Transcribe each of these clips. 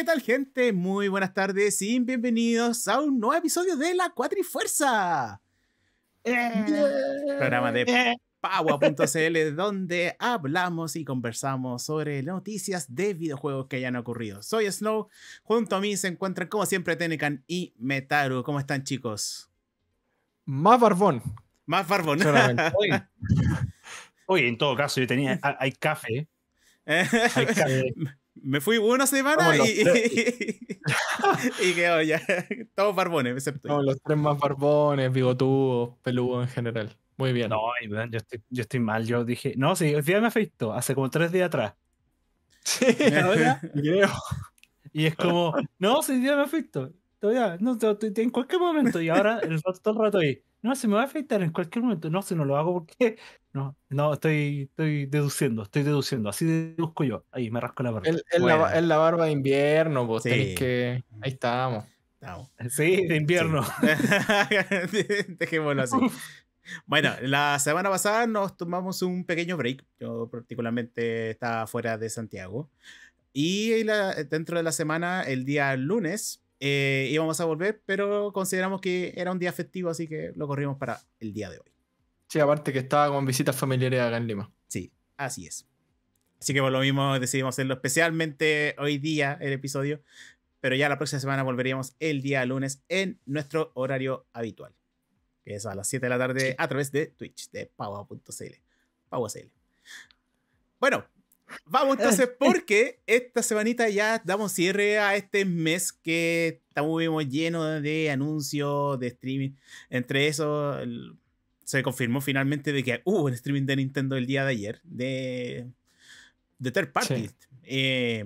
¿Qué tal, gente? Muy buenas tardes y bienvenidos a un nuevo episodio de La Cuatrifuerza. Programa de Paua.cl donde hablamos y conversamos sobre noticias de videojuegos que hayan ocurrido. Soy Snow, junto a mí se encuentran como siempre Tenecan y Metaru. ¿Cómo están chicos? Más barbón. Más barbón. Oye, en todo caso, yo tenía. Hay café. Hay café. Me fui una semana y, y, quedó ya. Todos barbones, excepto. No, los tres más barbones, bigotudos, peludos en general. Muy bien. No, yo estoy, yo estoy mal. Yo dije, no, sí, hoy día me afeito, hace como tres días atrás. Sí, ahora, Y es como, no, sí, hoy día me afeito. Todavía, no, en cualquier momento. Y ahora, el rato, todo el rato ahí. No, se me va a afeitar en cualquier momento. No, si no lo hago porque. No, no, estoy, estoy deduciendo, estoy deduciendo. Así deduzco yo. Ahí me rasco la barba. Es la, barba de invierno, pues sí. que. Ahí estamos. Sí, de invierno. Dejémoslo así. Bueno, la semana pasada nos tomamos un pequeño break. Yo particularmente estaba fuera de Santiago. Y dentro de la semana, el día lunes, eh, íbamos a volver, pero consideramos que era un día festivo, así que lo corrimos para el día de hoy. Sí, aparte que estaba con visitas familiares acá en Lima. Sí, así es. Así que por lo mismo decidimos hacerlo especialmente hoy día el episodio, pero ya la próxima semana volveríamos el día lunes en nuestro horario habitual, que es a las 7 de la tarde a través de Twitch, de paua.cl. Paua.cl. Bueno, Vamos entonces porque esta semanita ya damos cierre a este mes que estamos lleno de anuncios, de streaming. Entre eso, se confirmó finalmente de que hubo un streaming de Nintendo el día de ayer, de, de third party. Eh,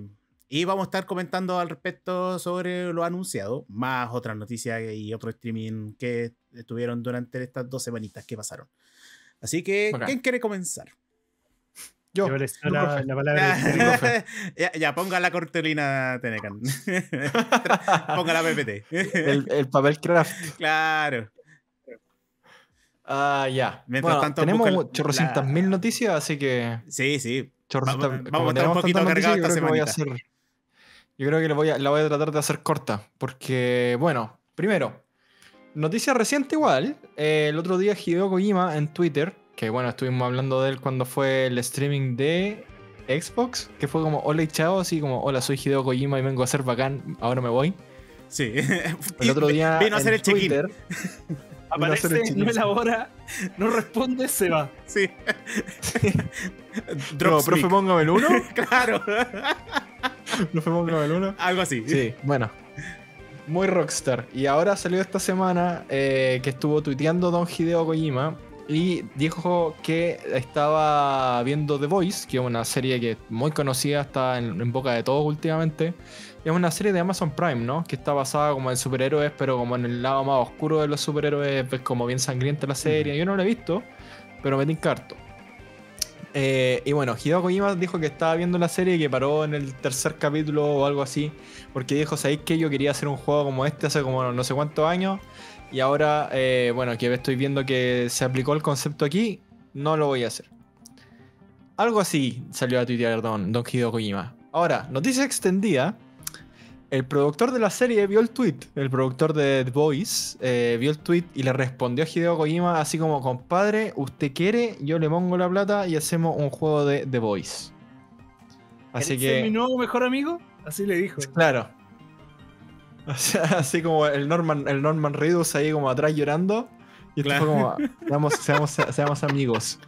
y vamos a estar comentando al respecto sobre lo anunciado, más otras noticias y otro streaming que estuvieron durante estas dos semanitas que pasaron. Así que, ¿quién quiere comenzar? Yo. La, la, palabra ya, ponga la cortelina Tenecan. ponga la PPT. el, papel craft. Claro. Ah, ya. tenemos chorrocientas mil noticias, así que. Sí, sí. Vamos, a estar un poquito cargados esta semana. Yo creo que la voy, a, la voy a tratar de hacer corta. Porque, bueno, primero, noticia reciente igual. Eh, el otro día Hideo Kojima en Twitter que bueno, estuvimos hablando de él cuando fue el streaming de Xbox, que fue como hola y chao, así como hola, soy Hideo Kojima y vengo a ser bacán, ahora me voy. Sí. El otro día. Vino a hacer el check-in. Aparece, no elabora, no responde, se va. Sí. no, profe, póngame el uno. claro. profe, póngame el uno. Algo así. Sí, bueno. Muy rockstar. Y ahora salió esta semana eh, que estuvo tuiteando Don Hideo Kojima y dijo que estaba viendo The Voice, que es una serie que es muy conocida, está en, boca de todos últimamente. es una serie de Amazon Prime, ¿no? Que está basada como en superhéroes, pero como en el lado más oscuro de los superhéroes, es como bien sangrienta la serie. Yo no la he visto, pero me encarto. Eh, y bueno, Hideo Kojima dijo que estaba viendo la serie y que paró en el tercer capítulo o algo así, porque dijo, ¿sabéis que yo quería hacer un juego como este hace como no sé cuántos años? Y ahora, eh, bueno, que estoy viendo que se aplicó el concepto aquí, no lo voy a hacer. Algo así salió a tuitear Don, Don Hideo Kojima. Ahora, noticia extendida. El productor de la serie vio el tweet, el productor de The Voice eh, vio el tweet y le respondió a Hideo Kojima así como, compadre, usted quiere, yo le pongo la plata y hacemos un juego de The Voice. Así que... mi nuevo mejor amigo? Así le dijo. Claro, así como el Norman, el Norman Reedus ahí como atrás llorando. Y esto fue como, seamos, seamos, amigos.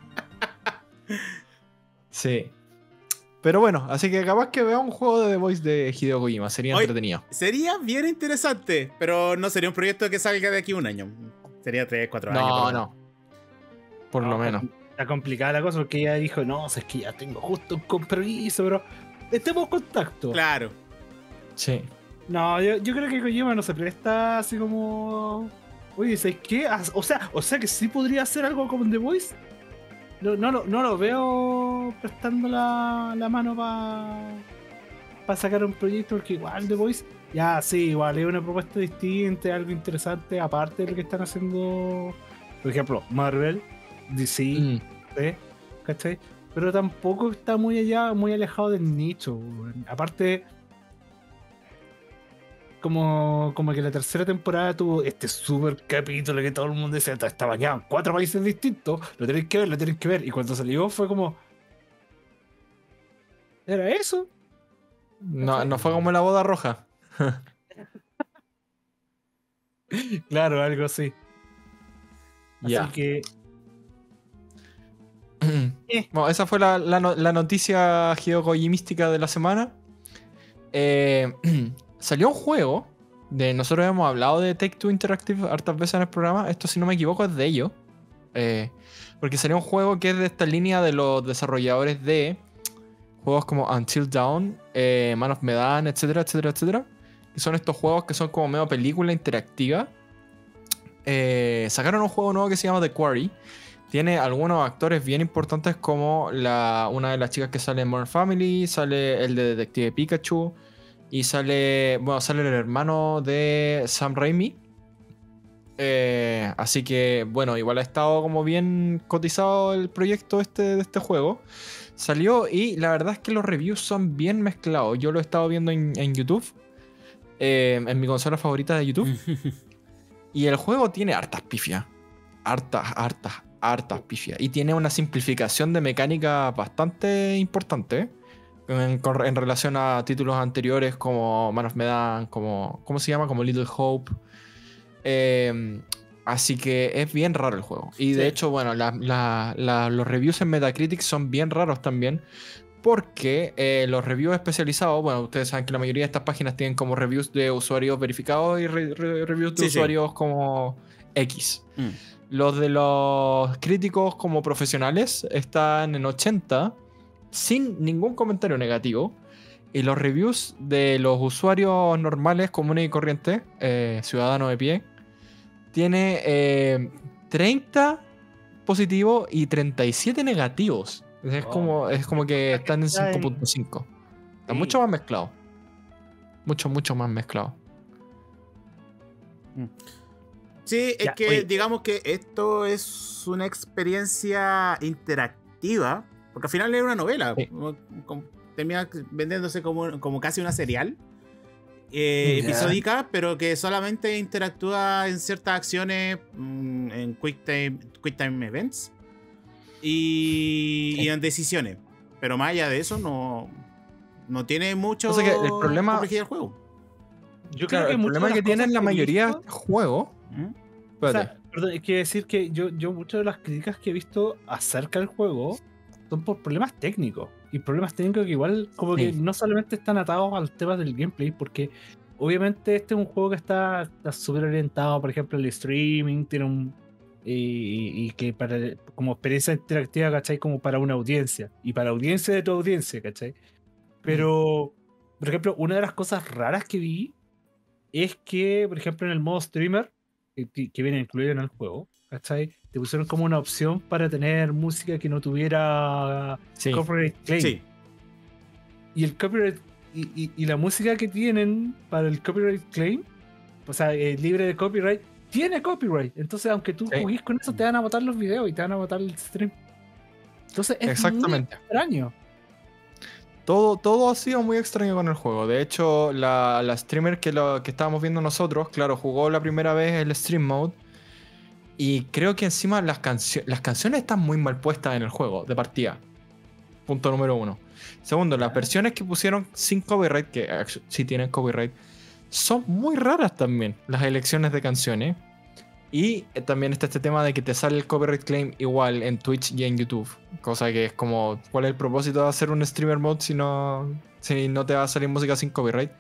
Sí. Pero bueno, así que capaz que vea un juego de The Voice de Hideo Kojima, sería entretenido. Sería bien interesante, pero no sería un proyecto que salga de aquí un año. Sería 3, 4 años. No, no. Por lo menos. Está complicada la cosa porque ella dijo, no, es que ya tengo justo un compromiso, pero estemos en contacto. Claro. Sí. No, yo, creo que Kojima no se presta así como. Oye, ¿sabes qué? O sea, o sea que sí podría hacer algo como The Voice. No, no, no lo veo prestando la, la mano para sacar un proyecto, porque igual The Voice, ya sí, igual es una propuesta distinta, algo interesante, aparte de lo que están haciendo, por ejemplo, Marvel, DC, mm. ¿cachai? Pero tampoco está muy allá, muy alejado del nicho. Aparte, como, como que la tercera temporada tuvo este super capítulo que todo el mundo decía, estaba ya en cuatro países distintos, lo tenéis que ver, lo tenéis que ver. Y cuando salió fue como. ¿Era eso? No, no fue como la boda roja. claro, algo así. Así que. Eh. Bueno, esa fue la, la la noticia mística de la semana. Eh, salió un juego. De, nosotros hemos hablado de Take Two Interactive hartas veces en el programa. Esto, si no me equivoco, es de ellos. Eh, porque salió un juego que es de esta línea de los desarrolladores de juegos como Until Dawn, eh, Man of Medan, etcétera, etcétera, etcétera. Que son estos juegos que son como medio película interactiva. Eh, sacaron un juego nuevo que se llama The Quarry. Tiene algunos actores bien importantes como la, una de las chicas que sale en Modern Family, sale el de Detective Pikachu y sale, bueno, sale el hermano de Sam Raimi. Eh, así que, bueno, igual ha estado como bien cotizado el proyecto este, de este juego. Salió y la verdad es que los reviews son bien mezclados. Yo lo he estado viendo en, en YouTube, eh, en mi consola favorita de YouTube. Y el juego tiene hartas pifias. Hartas, hartas, hartas pifias. Y tiene una simplificación de mecánica bastante importante. En, relación a títulos anteriores como Man of Medan, como. ¿Cómo se llama? Como Little Hope. Eh, así que es bien raro el juego. Y de Sí. hecho, bueno, la- la- la- los reviews en Metacritic son bien raros también. Porque eh, los reviews especializados, bueno, ustedes saben que la mayoría de estas páginas tienen como reviews de usuarios verificados y re- re- reviews de Sí, sí. usuarios como X. Mm. Los de los críticos como profesionales están en 80 sin ningún comentario negativo. Y los reviews de los usuarios normales, comunes y corrientes, eh, ciudadanos de pie, tiene eh, 30 positivos y 37 negativos. Es, Oh. como, es como que están en Ay. 5.5. Está Sí. mucho más mezclado. Mucho, mucho más mezclado. Sí, es Ya, que oye. digamos que esto es una experiencia interactiva, porque al final es una novela, Sí. como- como- termina vendiéndose como, como casi una serial eh, episódica, pero que solamente interactúa en ciertas acciones mm, en quick time, quick time events y, Sí. y en decisiones. Pero más allá de eso, no, no tiene mucho O sea que el problema- complejidad del juego. Yo Claro, creo que el problema que las tienen la mayoría de juegos. ¿Mm? O sea, perdón, es que decir que yo, yo muchas de las críticas que he visto acerca del juego son por problemas técnicos. Y problemas técnicos que igual como que no solamente están atados al tema del gameplay, porque obviamente este es un juego que está está súper orientado, por ejemplo, al streaming, tiene un... Y, y que para como experiencia interactiva, ¿cachai? Como para una audiencia. Y para audiencia de tu audiencia, ¿cachai? Pero, por ejemplo, una de las cosas raras que vi es que, por ejemplo, en el modo streamer, que, que viene incluido en el juego, ¿cachai? Te pusieron como una opción para tener música que no tuviera Sí. copyright claim. Sí, Y el copyright y, y- y la música que tienen para el copyright claim, o sea, eh, libre de copyright, tiene copyright. Entonces, aunque tú Sí. jugues con eso, te van a botar los videos y te van a botar el stream. Entonces, es Exactamente. muy extraño. Todo, todo ha sido muy extraño con el juego. De hecho, la, la streamer que, lo, que estábamos viendo nosotros, claro, jugó la primera vez el stream mode. Y creo que encima las, cancio- las canciones están muy mal puestas en el juego, de partida. Punto número uno. Segundo, las versiones que pusieron sin copyright, que actu- sí tienen copyright, son muy raras también, las elecciones de canciones. Y eh, también está este tema de que te sale el copyright claim igual en Twitch y en YouTube. Cosa que es como, ¿cuál es el propósito de hacer un streamer mode si no, si no te va a salir música sin copyright?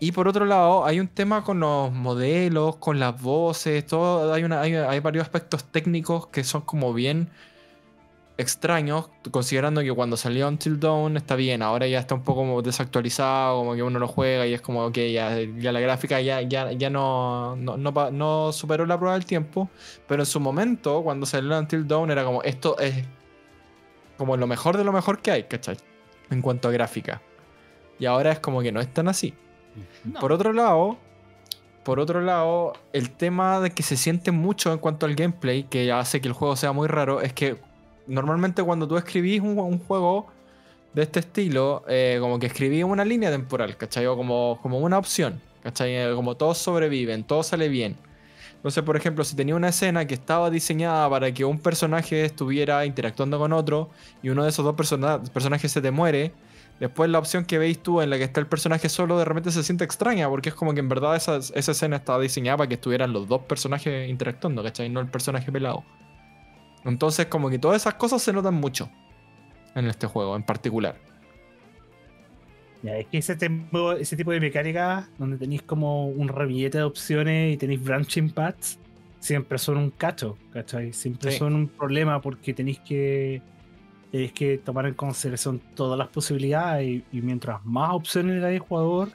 Y por otro lado, hay un tema con los modelos, con las voces, todo. Hay, una, hay, varios aspectos técnicos que son como bien extraños, considerando que cuando salió Until Dawn está bien, ahora ya está un poco desactualizado, como que uno lo juega y es como que ya, la gráfica ya, ya, ya no, no, no superó la prueba del tiempo, pero en su momento, cuando salió Until Dawn, era como esto es como lo mejor de lo mejor que hay, ¿cachai? En cuanto a gráfica. Y ahora es como que no es tan así. Por otro lado, por otro lado, el tema de que se siente mucho en cuanto al gameplay, que hace que el juego sea muy raro, es que normalmente cuando tú escribís un, juego de este estilo, eh, como que escribís una línea temporal, ¿cachai? Como, como una opción. ¿Cachai? Eh, Como todos sobreviven, todo sale bien. Entonces, por ejemplo, si tenía una escena que estaba diseñada para que un personaje estuviera interactuando con otro y uno de esos dos persona- personajes se te muere, después la opción que veis tú en la que está el personaje solo de repente se siente extraña porque es como que en verdad esa, esa escena estaba diseñada para que estuvieran los dos personajes interactuando, ¿cachai? No el personaje pelado. Entonces, como que todas esas cosas se notan mucho en este juego en particular. Ya, es que ese tipo, ese tipo de mecánicas donde tenéis como un ramillete de opciones y tenéis branching paths, siempre son un cacho, ¿cachai? Siempre Sí. son un problema porque tenéis que tenéis que tomar en consideración todas las posibilidades y, y mientras más opciones le dais al jugador,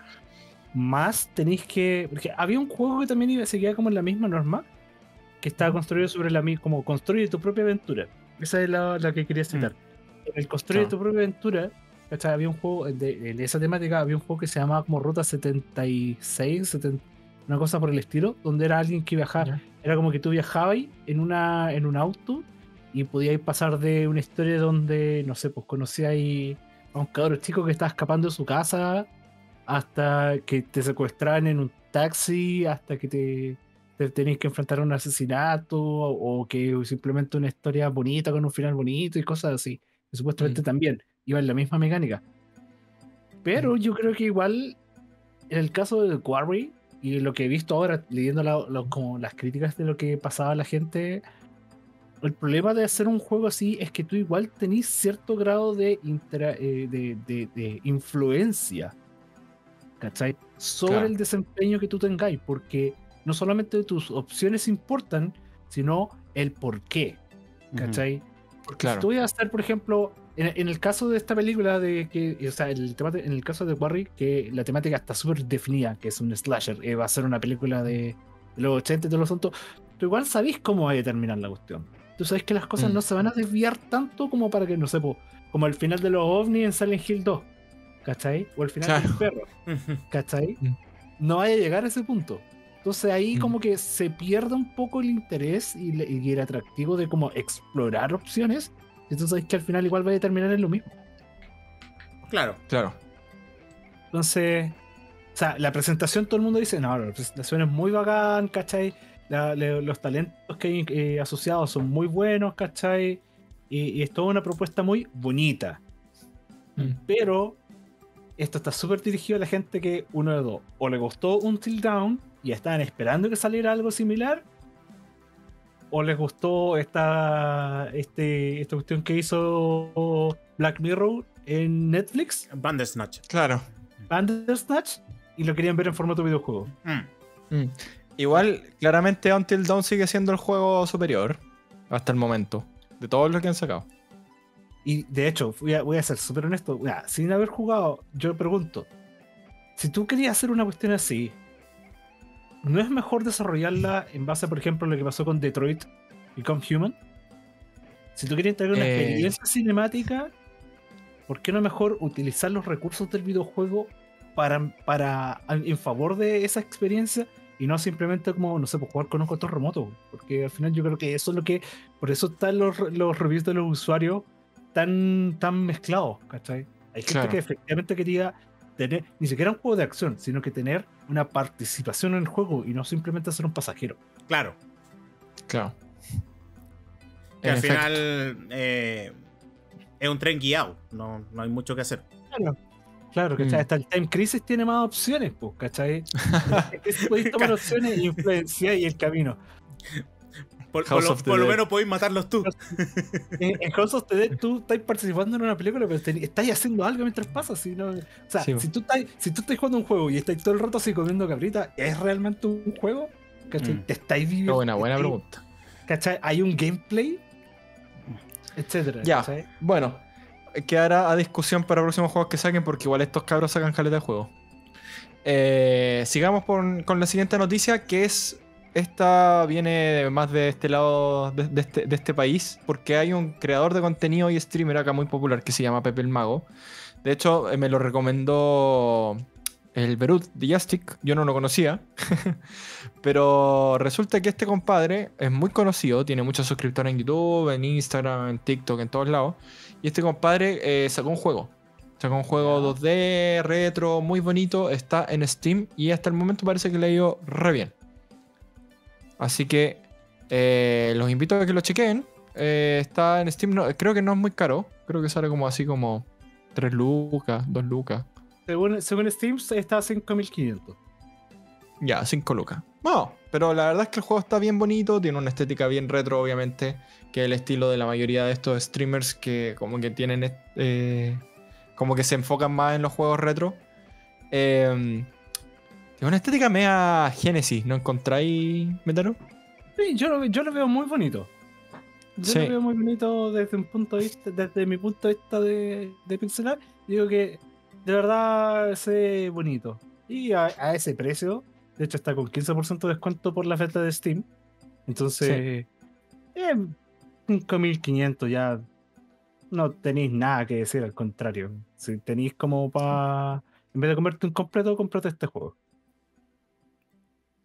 más tenéis que... Porque había un juego que también iba, seguía como en la misma norma, que estaba construido sobre la misma, como construye tu propia aventura. Esa es la, la que quería citar. En el construye Claro. tu propia aventura, ¿cachai? Había un juego de, de esa temática, había un juego que se llamaba como Ruta 76, 70, una cosa por el estilo, donde era alguien que viajaba, era como que tú viajabas en, una, en un auto y podíais pasar de una historia donde, no sé, pues conocíais a un cabrón chico que estaba escapando de su casa hasta que te secuestraban en un taxi, hasta que te, te tenéis que enfrentar a un asesinato o, o que simplemente una historia bonita con un final bonito y cosas así. Y supuestamente Mm. también iba en la misma mecánica. Pero yo creo que igual en el caso de Quarry y lo que he visto ahora leyendo la- lo- como las críticas de lo que pasaba a la gente, el problema de hacer un juego así es que tú igual tenés cierto grado de, intera- eh, de, de- de influencia, ¿cachai? Sobre Claro. el desempeño que tú tengáis, porque no solamente tus opciones importan, sino el por qué, ¿cachai? Porque Claro. si tú vas a hacer, por ejemplo, en, en el caso de esta película, de que, o sea, el tema- en el caso de Quarry, que la temática está súper definida, que es un slasher, eh, va a ser una película de, de los 80 y todos los asuntos, tú igual sabés cómo va a terminar la cuestión. Tú sabes que las cosas Mm. no se van a desviar tanto como para que, no sé, po, como el final de los ovnis en Silent Hill 2, ¿cachai? O el final del Claro. perro, Ujú. ¿cachai? Mm. No vaya a llegar a ese punto. Entonces ahí Mm. como que se pierde un poco el interés y, el atractivo de como explorar opciones. Y tú sabes que al final igual va a terminar en lo mismo. Claro. Claro. Entonces, o sea, la presentación todo el mundo dice, no, la presentación es muy bacán, ¿cachai? La- los talentos que hay eh, asociados son muy buenos, ¿cachai? Y, y es toda una propuesta muy bonita. Mm. Pero esto está súper dirigido a la gente que, uno de dos, o le gustó Until Down y estaban esperando que saliera algo similar, o les gustó esta, este, esta cuestión que hizo Black Mirror en Netflix, Bandersnatch. Claro. Bandersnatch, y lo querían ver en formato videojuego. Mm. Mm. Igual, claramente Until Dawn sigue siendo el juego superior hasta el momento. De todos los que han sacado. Y de hecho, voy a, voy a ser súper honesto, sin haber jugado, yo pregunto, si tú querías hacer una cuestión así, ¿no es mejor desarrollarla en base, por ejemplo, a lo que pasó con Detroit Become Human? Si tú querías tener una Eh. experiencia cinemática, ¿por qué no mejor utilizar los recursos del videojuego para, para en favor de esa experiencia y no simplemente como, no sé, pues jugar con un control remoto? Porque al final yo creo que eso es lo que, por eso están los, los reviews de los usuarios tan, tan mezclados, ¿cachai? Hay gente Claro. que efectivamente quería tener, ni siquiera un juego de acción, sino que tener una participación en el juego y no simplemente ser un pasajero. Claro. Claro. Que En al efecto. final eh, es un tren guiado. No, no hay mucho que hacer. Claro. Claro, ¿cachai? Mm. Hasta el Time Crisis tiene más opciones, pues, ¿cachai? Es que si podéis tomar opciones e influenciar y el camino. Por, lo, por menos podéis matarlos tú. En, en House of the Dead tú estás participando en una película, pero te- estás haciendo algo mientras pasa. Si no, o sea, Sí, si, tú estás, si tú estás jugando un juego y estás todo el rato así comiendo cabrita, ¿es realmente un juego? ¿Cachai? Mm. ¿Te estáis viviendo? buena, buena pregunta. ¿Cachai? ¿Hay un gameplay? Etcétera. Ya. ¿cachai? Bueno, quedará a discusión para próximos juegos que saquen, porque igual estos cabros sacan caleta de juego. Eh, sigamos con la siguiente noticia, que es. Esta viene más de este lado este, de este país, porque hay un creador de contenido y streamer acá muy popular que se llama Pepe el Mago. De hecho, eh, me lo recomendó el Berut de Justic, yo no lo conocía. Pero resulta que este compadre es muy conocido, tiene muchos suscriptores en YouTube, en Instagram, en TikTok, en todos lados. Y este compadre eh, sacó un juego. Sacó un juego 2D, retro, muy bonito. Está en Steam y hasta el momento parece que le ha ido re bien. Así que eh, los invito a que lo chequen. Eh, está en Steam, no- creo que no es muy caro. Creo que sale como así como 3 lucas, 2 lucas. Según, según Steam, está a 5500. Ya, 5 lucas. No, pero la verdad es que el juego está bien bonito, tiene una estética bien retro, obviamente, que es el estilo de la mayoría de estos streamers que como que tienen, eh, como que se enfocan más en los juegos retro. Eh, tiene una estética media Genesis, ¿no encontráis, Metaro? Sí, yo lo, yo lo veo muy bonito. Yo Sí. lo veo muy bonito desde un punto de vista, desde mi punto de vista de, de pixelar. Digo que de verdad se ve bonito. Y a, a ese precio, de hecho está con 15% de descuento por la oferta de Steam. Entonces, eh, 5.500 ya no tenéis nada que decir, al contrario. Si tenéis como para, en vez de comprarte un completo, comprate este juego.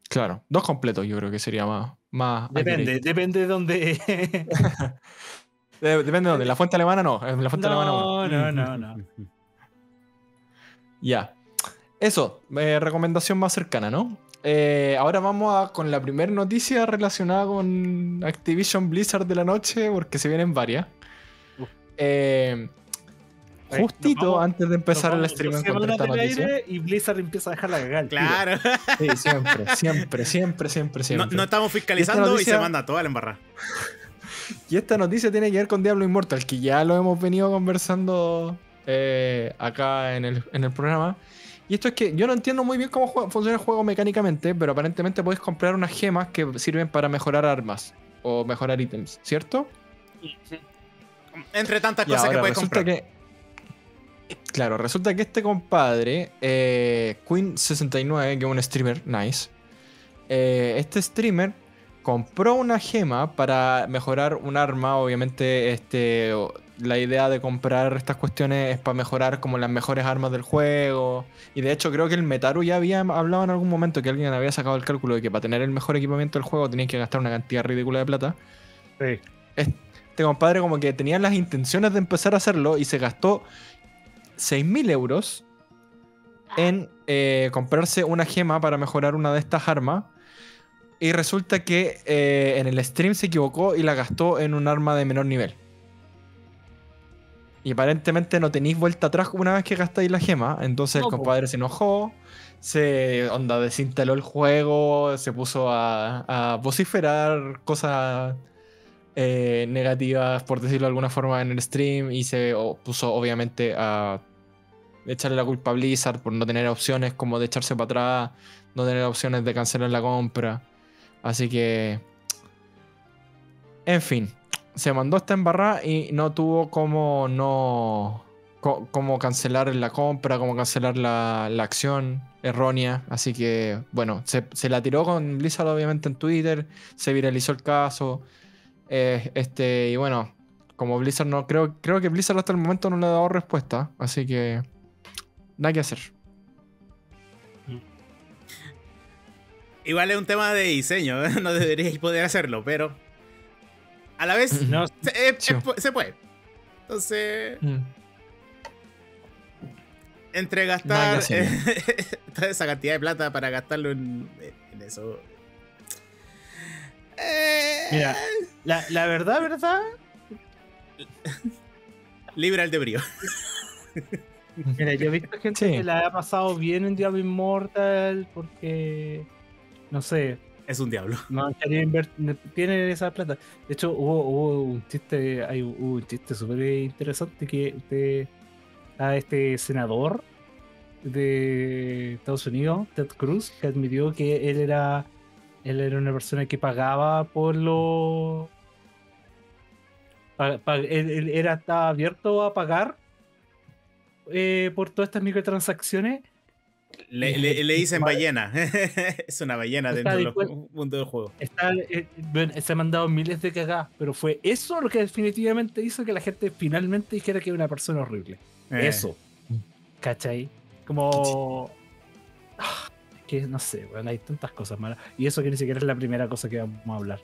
Claro, dos completos yo creo que sería más... más Depende, accurate. depende de dónde... De- depende de dónde, la fuente alemana no, en la fuente alemana no. no, no, no, no. Ya. Eso, eh, recomendación más cercana, ¿no? Eh, ahora vamos a- con la primera noticia relacionada con Activision Blizzard de la noche, porque se vienen varias. Eh, Oye, justito vamos- antes de empezar el Nos stream vamos encontré esta noticia. aire y Blizzard empieza a dejar la cagada. Claro. Sí, siempre, siempre, siempre, siempre, siempre. no estamos fiscalizando y, noticia- se manda toda la embarrada. Y esta noticia tiene que ver con Diablo Immortal, que ya lo hemos venido conversando eh, acá en el, en el programa. Y esto es que yo no entiendo muy bien cómo funciona el juego mecánicamente, pero aparentemente podéis comprar unas gemas que sirven para mejorar armas o mejorar ítems, ¿cierto? Entre tantas Y cosas que puedes comprar. que. Claro, resulta que este compadre, eh, Queen69, que es un streamer, nice. eh, este streamer compró una gema para mejorar un arma. Obviamente, este, la idea de comprar estas cuestiones es para mejorar como las mejores armas del juego. Y de hecho, creo que el Metaru ya había hablado en algún momento que alguien había sacado el cálculo de que para tener el mejor equipamiento del juego tenías que gastar una cantidad ridícula de plata Sí. este compadre como que tenía las intenciones de empezar a hacerlo y se gastó 6.000 euros en eh, comprarse una gema para mejorar una de estas armas. Y resulta que eh, en el stream se equivocó y la gastó en un arma de menor nivel. Y aparentemente no tenéis vuelta atrás una vez que gastáis la gema. Entonces No, el po. compadre se enojó. Se onda desinstaló el juego. Se puso a, a vociferar cosas eh, negativas, por decirlo de alguna forma, en el stream. Y se puso obviamente a echarle la culpa a Blizzard por no tener opciones como de echarse para atrás. No tener opciones de cancelar la compra. Así que... En fin se mandó esta embarrada y no tuvo como no. co- cancelar la compra, como cancelar la, la acción errónea. Así que, bueno, se, se la tiró con Blizzard, obviamente, en Twitter. Se viralizó el caso. eh, este, y bueno, como Blizzard no. Creo, creo que Blizzard hasta el momento no le ha dado respuesta. Así que. Nada que hacer. Igual es un tema de diseño, no deberíais poder hacerlo, pero a la vez No, se, eh, se puede. Entonces, Mm. entre gastar eh, toda esa cantidad de plata para gastarlo en, en eso. Eh, Mira, la, la verdad, verdad, libre al debrío. mira, yo he visto gente Sí. que la ha pasado bien en Diablo Immortal porque, no sé, Es un diablo. no tienen esa plata. De hecho, hubo, un chiste, hay un chiste súper interesante que usted, a este senador de Estados Unidos, Ted Cruz, que admitió que él era él era una persona que pagaba por lo él era estaba abierto a pagar eh, por todas estas microtransacciones Le, le- le dicen ballena. es una ballena Está dentro del mundo del juego. Está, eh, bueno, se han mandado miles de cagadas, pero fue eso lo que definitivamente hizo que la gente finalmente dijera que era una persona horrible. Eh, Eso. ¿Cachai? Como. Ah, que no sé, bueno, hay tantas cosas malas. Y eso que ni siquiera es la primera cosa que vamos a hablar.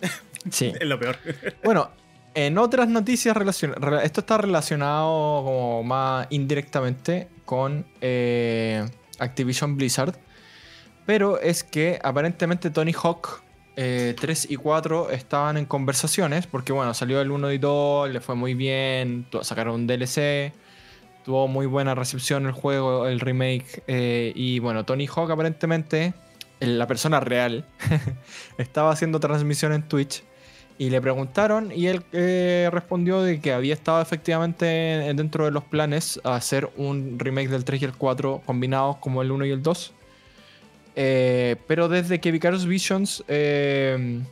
Sí. Es lo peor. Bueno, En otras noticias relacionadas, esto está relacionado como más indirectamente con eh, Activision Blizzard, pero es que aparentemente Tony Hawk 3 eh, y 4 estaban en conversaciones, porque bueno, salió el 1 y 2, le fue muy bien, sacaron un DLC, tuvo muy buena recepción el juego, el remake, eh, y bueno, Tony Hawk aparentemente, la persona real, estaba haciendo transmisión en Twitch. Y le preguntaron y él eh, respondió de que había estado efectivamente dentro de los planes hacer un remake del 3 y el 4 combinados como el 1 y el 2 eh, pero desde que Vicarious Visions. Eh,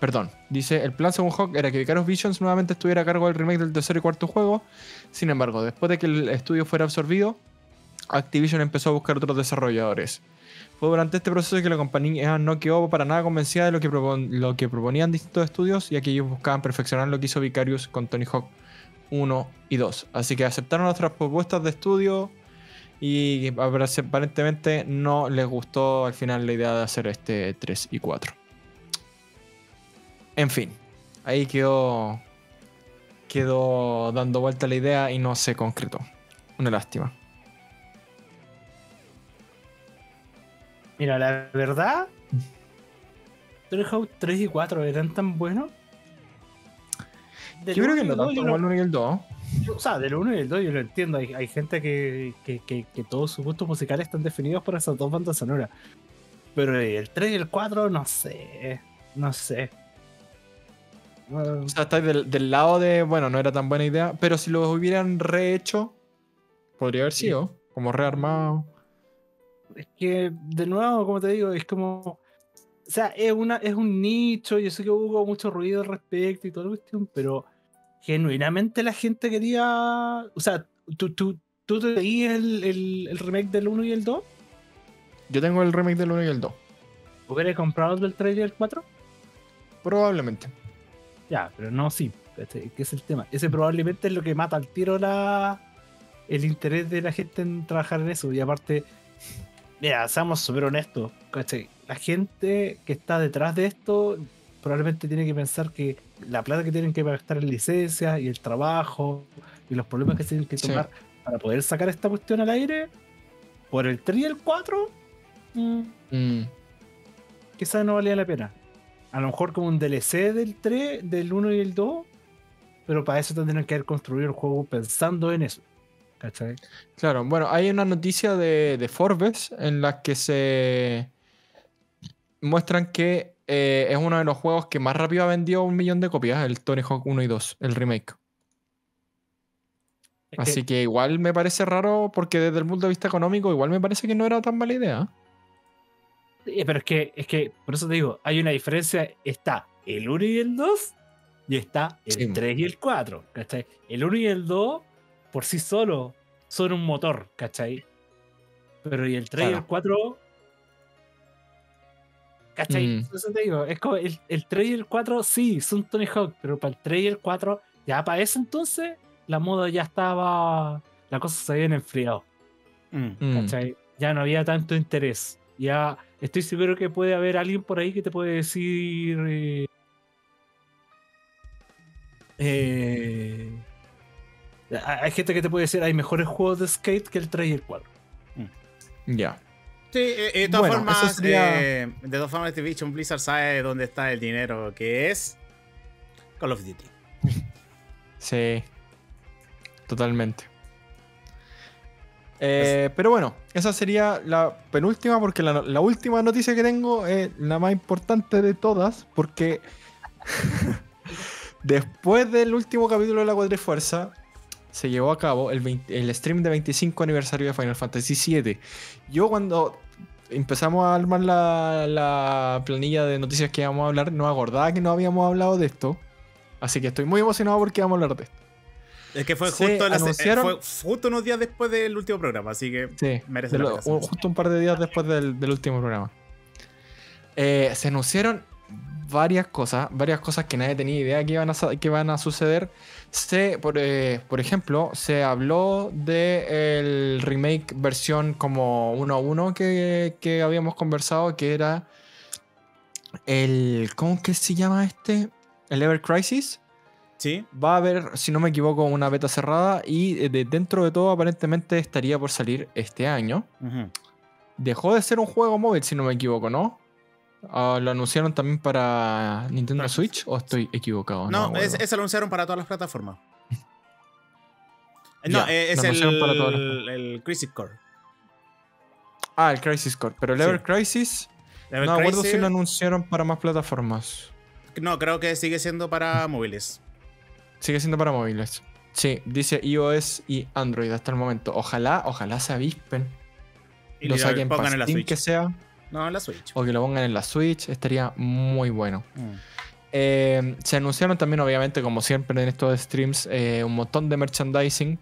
perdón, dice: el plan según Hawk era que Vicarious Visions nuevamente estuviera a cargo del remake del tercer y cuarto juego. Sin embargo, después de que el estudio fuera absorbido, Activision empezó a buscar otros desarrolladores. Fue durante este proceso que la compañía no quedó para nada convencida de lo que, proponían distintos estudios, y que ellos buscaban perfeccionar lo que hizo Vicarious con Tony Hawk 1 y 2. Así que aceptaron otras propuestas de estudio y aparentemente no les gustó al final la idea de hacer este 3 y 4. En fin, ahí quedó, quedó dando vuelta la idea y no se concretó. Una lástima. Mira, la verdad, 3 y 4 eran tan buenos. Yo creo que no tanto como el 1 y el 2 o sea, del 1 y el 2 yo lo entiendo. Hay, gente que, todos sus gustos musicales están definidos por esas dos bandas sonoras. Pero el 3 y el 4, no sé. No sé. o sea, estáis del, lado de, bueno, no era tan buena idea, pero si lo hubieran rehecho, podría haber sido, como rearmado. Es que, de nuevo, como te digo, es como. O sea, es, una, es un nicho, yo sé que hubo mucho ruido al respecto y toda la cuestión, pero genuinamente la gente quería. O sea, ¿tú, tú, tú te veías el, el, remake del 1 y el 2? Yo tengo el remake del 1 y el 2. ¿Hubieras comprado el del 3 y el 4? Probablemente. Ya, pero no, sí. ¿Qué es el tema? Ese probablemente es lo que mata al tiro la, el interés de la gente en trabajar en eso. Y aparte, mira, seamos súper honestos. La gente que está detrás de esto probablemente tiene que pensar que la plata que tienen que gastar en licencias y el trabajo y los problemas que tienen que tomar para poder sacar esta cuestión al aire, por el 3 y el 4, mm, mm. quizás no valía la pena. A lo mejor como un DLC del 3, del 1 y el 2, pero para eso tendrían que haber construido el juego pensando en eso. ¿Cachai? Claro, bueno, hay una noticia de, de Forbes en la que se muestran que eh, es uno de los juegos que más rápido ha vendido un millón de copias, el Tony Hawk 1 y 2, el remake. Así que... igual me parece raro porque desde el punto de vista económico igual me parece que no era tan mala idea. pero es que, es que, por eso te digo, hay una diferencia. Está el 1 y el 2 y está el 3 y el 4. ¿cachai? El 1 y el 2 por sí solo son un motor, ¿cachai? Pero y el 3 y el 4 ¿Cachai? Mm. Eso te digo, es como el, el 3 y el 4, sí, son Tony Hawk, pero para el 3 y el 4, ya para ese entonces, la moda ya estaba. La cosa se habían enfriado. Mm. Mm. ¿Cachai? Ya no había tanto interés. Ya estoy seguro que puede haber alguien por ahí que te puede decir. Eh, eh, hay gente que te puede decir hay mejores juegos de skate que el 3 y el 4. Ya. Sí, eh, eh, de todas formas, eh, de todas formas, Activision Blizzard sabe dónde está el dinero, que es Call of Duty. Sí, totalmente. Pues pero bueno, esa sería la penúltima, porque la, la, última noticia que tengo es la más importante de todas, porque después del último capítulo de la Cuadrifuerza, se llevó a cabo el, el, stream de 25 aniversario de Final Fantasy VII. Yo cuando empezamos a armar la, planilla de noticias que íbamos a hablar, no acordaba que no habíamos hablado de esto. Así que estoy muy emocionado porque vamos a hablar de esto. Es que fue justo, fue justo unos días después del último programa, así que merece la pena. Justo un par de días después del, último programa. Eh, se anunciaron varias cosas, varias cosas que nadie tenía idea que iban a, que van a suceder. Se, por, eh, por ejemplo, se habló del remake versión como 1-1 que, que habíamos conversado, que era el... ¿Cómo que se llama este? El Ever Crisis. Sí. Va a haber, si no me equivoco, una beta cerrada y eh, de- dentro de todo aparentemente estaría por salir este año. Dejó de ser un juego móvil, si no me equivoco, ¿no? Ah, ¿Lo anunciaron también para Nintendo Switch o estoy equivocado? No, es- acuerdo. ese lo anunciaron para todas las plataformas. No, eh, es el, el Crisis Core. Ah, el Crisis Core. Pero el Sí. Ever Crisis, Level no me acuerdo si Crisis- lo anunciaron para más plataformas. No, creo que sigue siendo para móviles. Sigue siendo para móviles. Sí, dice iOS y Android hasta el momento. Ojalá, ojalá se avispen. Y lo saquen para Steam que sea. No, en la Switch. O que lo pongan en la Switch. Estaría muy bueno. Mm. Eh, se anunciaron también, obviamente, como siempre en estos streams, eh, un montón de merchandising.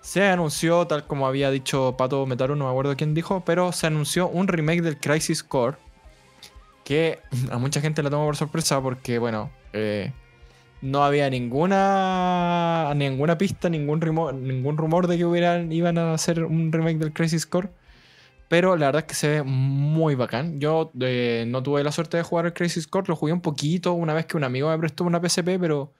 Se anunció, tal como había dicho Pato Metaru, no me acuerdo quién dijo, pero se anunció un remake del Crisis Core. Que a mucha gente la tomó por sorpresa porque, bueno, eh, no había ninguna ninguna pista, ningún, rimo- ningún rumor de que hubieran, iban a hacer un remake del Crisis Core. Pero la verdad es que se ve muy bacán. Yo eh, no tuve la suerte de jugar el Crisis Core, lo jugué un poquito una vez que un amigo me prestó una PSP, pero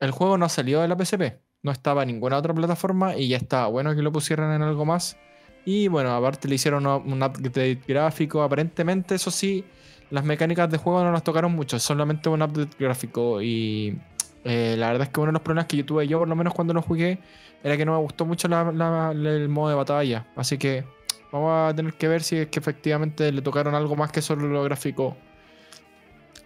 el juego no salió de la PSP. No estaba en ninguna otra plataforma y ya está bueno que lo pusieran en algo más. Y bueno, aparte le hicieron un update gráfico. Aparentemente, eso sí, las mecánicas de juego no las tocaron mucho, es solamente un update gráfico. Y eh, la verdad es que uno de los problemas que yo tuve yo, por lo menos cuando lo jugué, era que no me gustó mucho la- el modo de batalla. Así que vamos a tener que ver si es que efectivamente le tocaron algo más que solo lo gráfico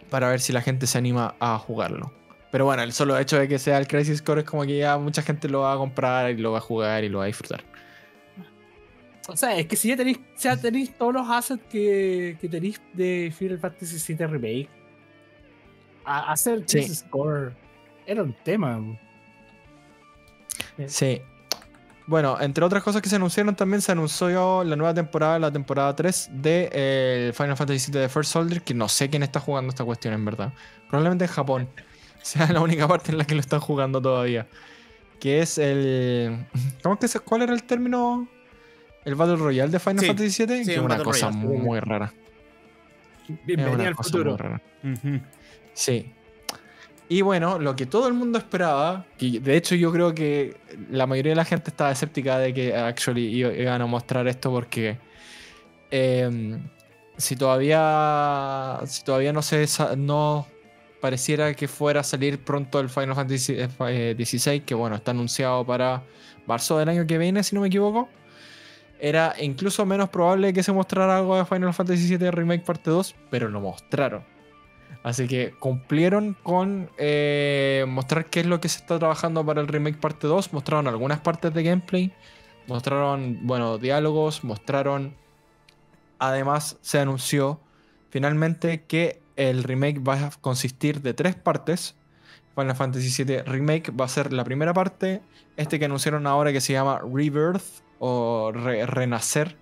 para ver si la gente se anima a jugarlo. Pero bueno, el solo hecho de que sea el Crisis Core es como que ya mucha gente lo va a comprar y lo va a jugar y lo va a disfrutar. O sea, es que si ya tenéis, ya tenéis todos los assets que, que tenéis de Final Fantasy VII Remake, a- hacer Sí. Crisis Core era un tema. Sí. Bueno, entre otras cosas que se anunciaron, también se anunció la nueva temporada, la temporada 3 de eh, Final Fantasy VII de First Soldier, que no sé quién está jugando esta cuestión en verdad. Probablemente en Japón. Sea la única parte en la que lo están jugando todavía. Que es el... ¿Cómo es que se- ¿Cuál era el término? ¿El Battle Royale de Final Sí, Fantasy VII? sí, que es un una cosa Royale. muy rara. Una al futuro. Sí. Y bueno, lo que todo el mundo esperaba, y de hecho yo creo que la mayoría de la gente estaba escéptica de que actually iban a mostrar esto porque eh, si todavía si todavía no se no pareciera que fuera a salir pronto el Final Fantasy eh, XVI, que bueno, está anunciado para marzo del año que viene, si no me equivoco. Era incluso menos probable que se mostrara algo de Final Fantasy VII Remake Parte 2, pero lo mostraron. Así que cumplieron con eh, mostrar qué es lo que se está trabajando para el remake parte 2. Mostraron algunas partes de gameplay. Mostraron, bueno, diálogos. Mostraron... Además, se anunció finalmente que el remake va a consistir de tres partes. Final Fantasy VII Remake va a ser la primera parte. Este que anunciaron ahora que se llama Rebirth o Re- Renacer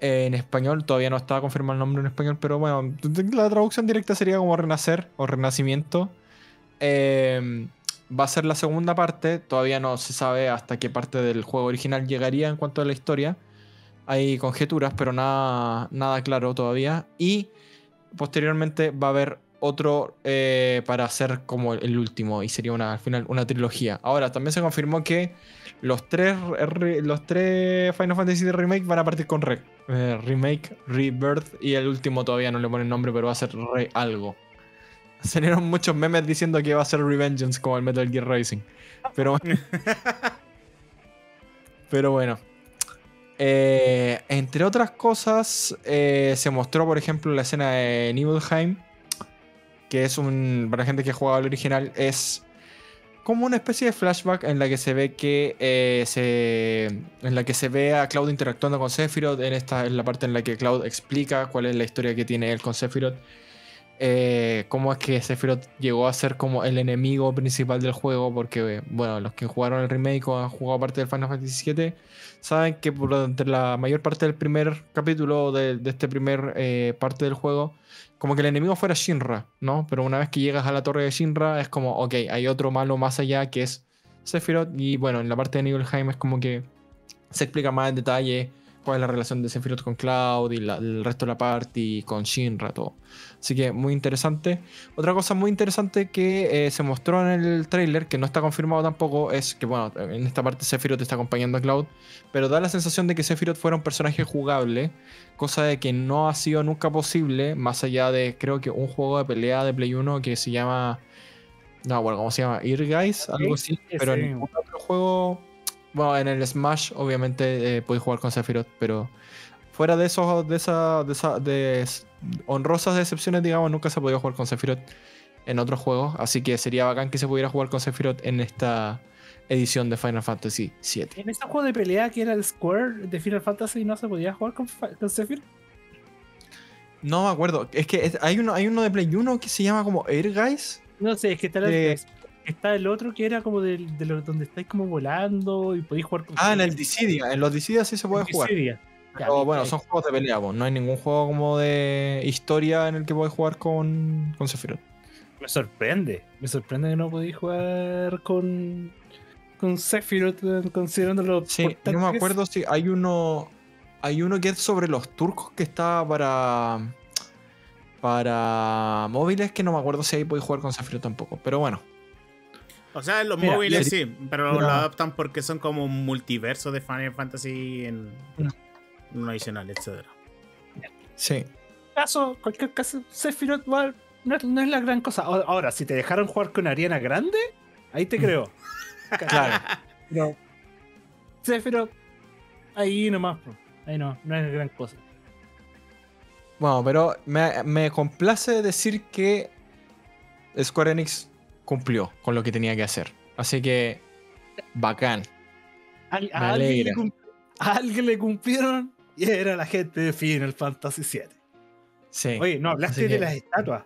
en español. Todavía no estaba confirmado el nombre en español, pero bueno, la traducción directa sería como renacer o renacimiento. Eh, va a ser la segunda parte. Todavía no se sabe hasta qué parte del juego original llegaría en cuanto a la historia. Hay conjeturas, pero nada, nada claro todavía. Y posteriormente va a haber otro eh, para hacer como el último y sería una, al final una trilogía. Ahora, también se confirmó que los tres, re- los tres Final Fantasy de Remake van a partir con re- eh, Remake, Rebirth y el último todavía no le ponen nombre, pero va a ser Re algo. Salieron muchos memes diciendo que va a ser Revengeance como el Metal Gear Racing. Pero, pero bueno. Eh, entre otras cosas, se mostró, por ejemplo, la escena de Nibelheim, que es un, para la gente que jugado el original, es como una especie de flashback en la que se ve que eh, se, en la que se ve a Cloud interactuando con Sephiroth en esta en la parte en la que Cloud explica cuál es la historia que tiene él con Sephiroth eh, cómo es que Sephiroth llegó a ser como el enemigo principal del juego porque bueno los que jugaron el remake o han jugado parte del Final Fantasy VII saben que durante la mayor parte del primer capítulo de, de este primer eh, parte del juego como que el enemigo fuera Shinra, ¿no? Pero una vez que llegas a la torre de Shinra es como, ok, hay otro malo más allá que es Sephiroth. Y bueno, en la parte de Nibelheim es como que se explica más en detalle cuál es la relación de Sephiroth con Cloud y la- el resto de la party, con Shinra, todo. Así que muy interesante. Otra cosa muy interesante que eh, se mostró en el trailer, que no está confirmado tampoco, es que, bueno, en esta parte Sephiroth está acompañando a Cloud, pero da la sensación de que Sephiroth fuera un personaje jugable, cosa de que no ha sido nunca posible, más allá de, creo que un juego de pelea de Play 1 que se llama. No, bueno, ¿cómo se llama? Ear Guys, algo así. Sí, Pero en ningún otro juego. Bueno, en el Smash, obviamente, eh, podéis jugar con Sephiroth, pero fuera de esos, de esas, de, esa- de honrosas excepciones, digamos, nunca se ha podido jugar con Sephiroth en otros juegos. Así que sería bacán que se pudiera jugar con Sephiroth en esta edición de Final Fantasy VII. En ese juego de pelea que era el Square de Final Fantasy no se podía jugar con, con Sephiroth. No me acuerdo. Es que es- hay uno, hay uno de Play 1 que se llama como Air Guys. No sé, es que está, el- Eh. Está el otro que era como de, lo- donde estáis como volando y podéis jugar con Ah, en el. Dissidia. En los Dissidia sí se puede En jugar. Dissidia. Pero bueno, son juegos de pelea, po. no hay ningún juego como de historia en el que puedes jugar con, con Sephiroth. Me sorprende. Me sorprende que no podéis jugar con, con Sephiroth considerándolo Sí, portátil no me acuerdo si hay uno. Hay uno que es sobre los turcos que está para. Para móviles que no me acuerdo si ahí podéis jugar con Sephiroth tampoco. Pero bueno. O sea, en los Mira, móviles sí, pero lo adaptan porque son como un multiverso de Final Fantasy en No. un adicional, etc. Sí. caso, cualquier caso, Sephiroth no, es- no es la gran cosa. Ahora, si te dejaron jugar con Ariana Grande, ahí te creo. Claro. Pero Sephiroth, ahí nomás, po. ahí no, no es gran cosa. Bueno, pero me, me complace decir que Square Enix cumplió con lo que tenía que hacer. Así que. Bacán. Al- a, alguien le alegra. cum- a alguien le cumplieron y era la gente de Final Fantasy VII. Sí. Oye, no hablaste de las estatuas.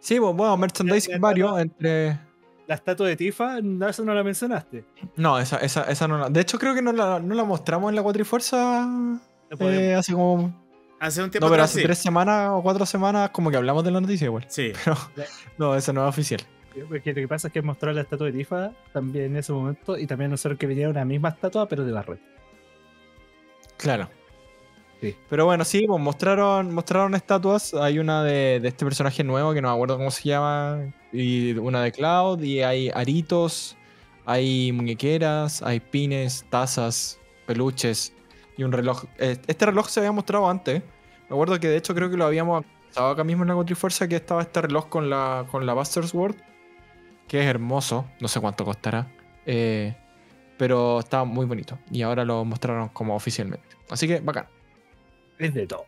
Sí, pues, bueno, merchandising varios entre. La estatua de Tifa, eso no la mencionaste. No, esa, esa, esa no la. De hecho, creo que no la, no la mostramos en la Cuatrifuerza. Eh, hace como. Hace un tiempo No, pero atrás, hace sí. tres semanas o cuatro semanas, como que hablamos de la noticia igual. Sí. Pero. No, esa no es oficial. Porque lo que pasa es que mostró la estatua de Tifa también en ese momento y también nosotros que venía una misma estatua pero de Barret. Claro. Sí. Pero bueno, sí, pues mostraron, mostraron estatuas. Hay una de, de este personaje nuevo que no me acuerdo cómo se llama. Y una de Cloud. Y hay aritos. Hay muñequeras. Hay pines, tazas, peluches. Y un reloj. Eh, Este reloj se había mostrado antes. Me acuerdo que de hecho creo que lo habíamos estaba acá mismo en la Fuerza que estaba este reloj con la, con la Buster Sword. Que es hermoso. No sé cuánto costará. Eh, pero está muy bonito. Y ahora lo mostraron como oficialmente. Así que bacán. Es de todo.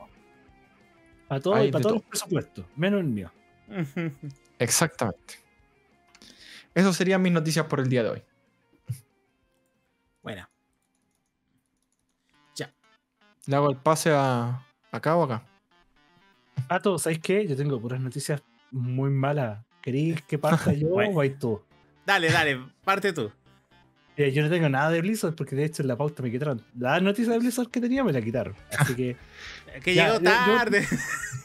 Para todo Hay y para todos los todo. presupuestos, menos el mío. Exactamente. Esas serían mis noticias por el día de hoy. Bueno, Le hago el pase a acá o acá. Pato, ¿sabes qué? Yo tengo puras noticias muy malas. ¿Queréis que parta yo Bueno. o vais tú? dale, dale, parte tú. Eh, yo no tengo nada de Blizzard porque de hecho en la pauta me quitaron. La noticia de Blizzard que tenía me la quitaron. Así que. Que Ya, llegó yo- yo- tarde.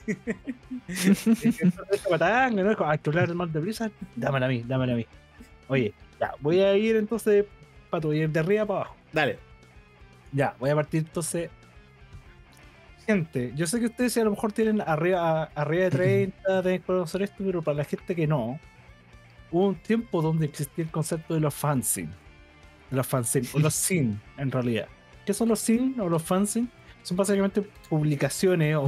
patanga, ¿no? Hay que hablar mal de Blizzard. Dámela a mí, dámela a mí. Oye, ya, voy a ir entonces. Pato, voy a ir de arriba para abajo. Dale. Ya, voy a partir entonces. Gente, yo sé que ustedes a lo mejor tienen arriba, arriba de 30, tienen que conocer esto, pero para la gente que no, hubo un tiempo donde existía el concepto de los fanzine. De los fanzine, o los sin, en realidad. ¿Qué son los sin o los fanzine? Son básicamente publicaciones o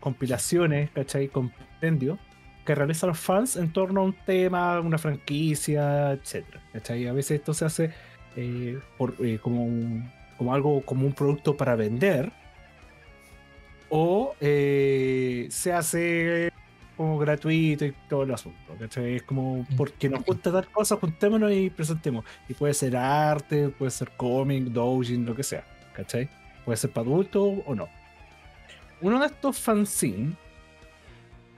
compilaciones, ¿cachai? Compendios que realizan los fans en torno a un tema, una franquicia, etcétera, ¿cachai? A veces esto se hace eh, por, eh, como, un- como algo, como un producto para vender, o eh, se hace como gratuito y todo el asunto. ¿cachai? Es como porque nos gusta dar cosas, juntémonos y presentemos. Y puede ser arte, puede ser cómic, doujin, lo que sea. ¿Cachai? Puede ser para adultos o no. Uno de estos fanzines